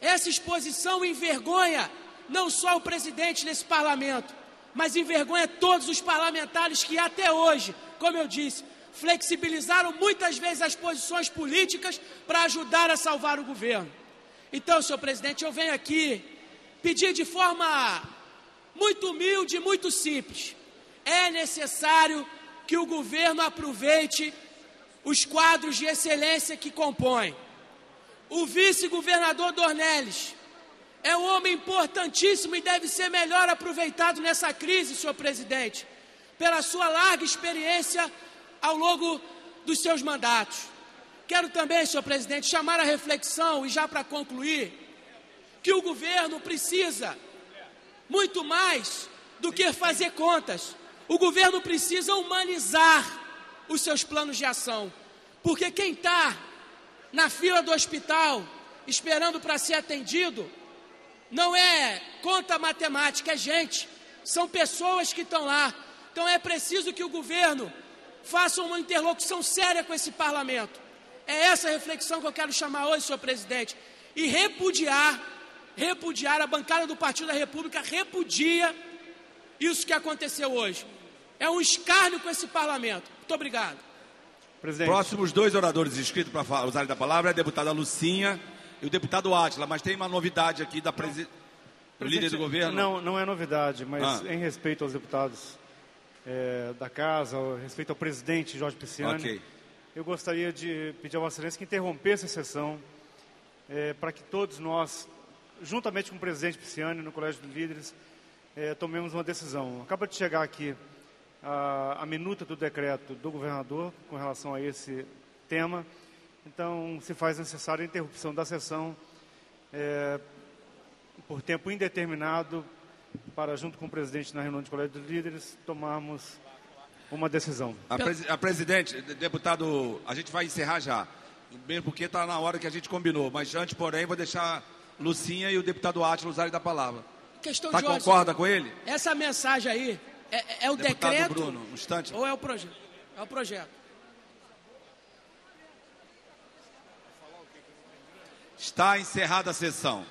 Essa exposição envergonha não só o presidente desse parlamento, mas envergonha todos os parlamentares que até hoje, como eu disse, flexibilizaram muitas vezes as posições políticas para ajudar a salvar o governo. Então, senhor presidente, eu venho aqui pedir de forma muito humilde, muito simples. É necessário que o governo aproveite os quadros de excelência que compõem. O vice-governador Dornelles é um homem importantíssimo e deve ser melhor aproveitado nessa crise, senhor presidente, pela sua larga experiência ao longo dos seus mandatos. Quero também, senhor presidente, chamar a reflexão e já para concluir, que o governo precisa muito mais do que fazer contas. O governo precisa humanizar os seus planos de ação. Porque quem está na fila do hospital esperando para ser atendido não é conta matemática, é gente. São pessoas que estão lá. Então é preciso que o governo faça uma interlocução séria com esse parlamento. É essa reflexão que eu quero chamar hoje, senhor presidente. E repudiar, repudiar, a bancada do Partido da República repudia isso que aconteceu hoje. É um escárnio com esse parlamento. Muito obrigado. Presidente. Próximos dois oradores inscritos para usar da palavra é a deputada Lucinha e o deputado Átila. Mas tem uma novidade aqui da presi... do líder do governo. Não, não é novidade, mas ah. em respeito aos deputados é, da casa, em respeito ao presidente Jorge Pisciani, okay. eu gostaria de pedir a Vossa Excelência que interrompesse a sessão é, para que todos nós, juntamente com o presidente Pisciani, no Colégio de Líderes, é, tomemos uma decisão. Acaba de chegar aqui a, a minuta do decreto do governador com relação a esse tema. Então, se faz necessária a interrupção da sessão é, por tempo indeterminado para, junto com o presidente na reunião de colégio de líderes, tomarmos uma decisão. A, presi a presidente, deputado, a gente vai encerrar já, mesmo porque está na hora que a gente combinou, mas antes, porém, vou deixar Lucinha e o deputado Átila usarem da palavra. Questão tá, de concorda com ele? Essa mensagem aí é, é o deputado decreto Bruno, um instante. ou é o projeto? É o projeto. Está encerrada a sessão.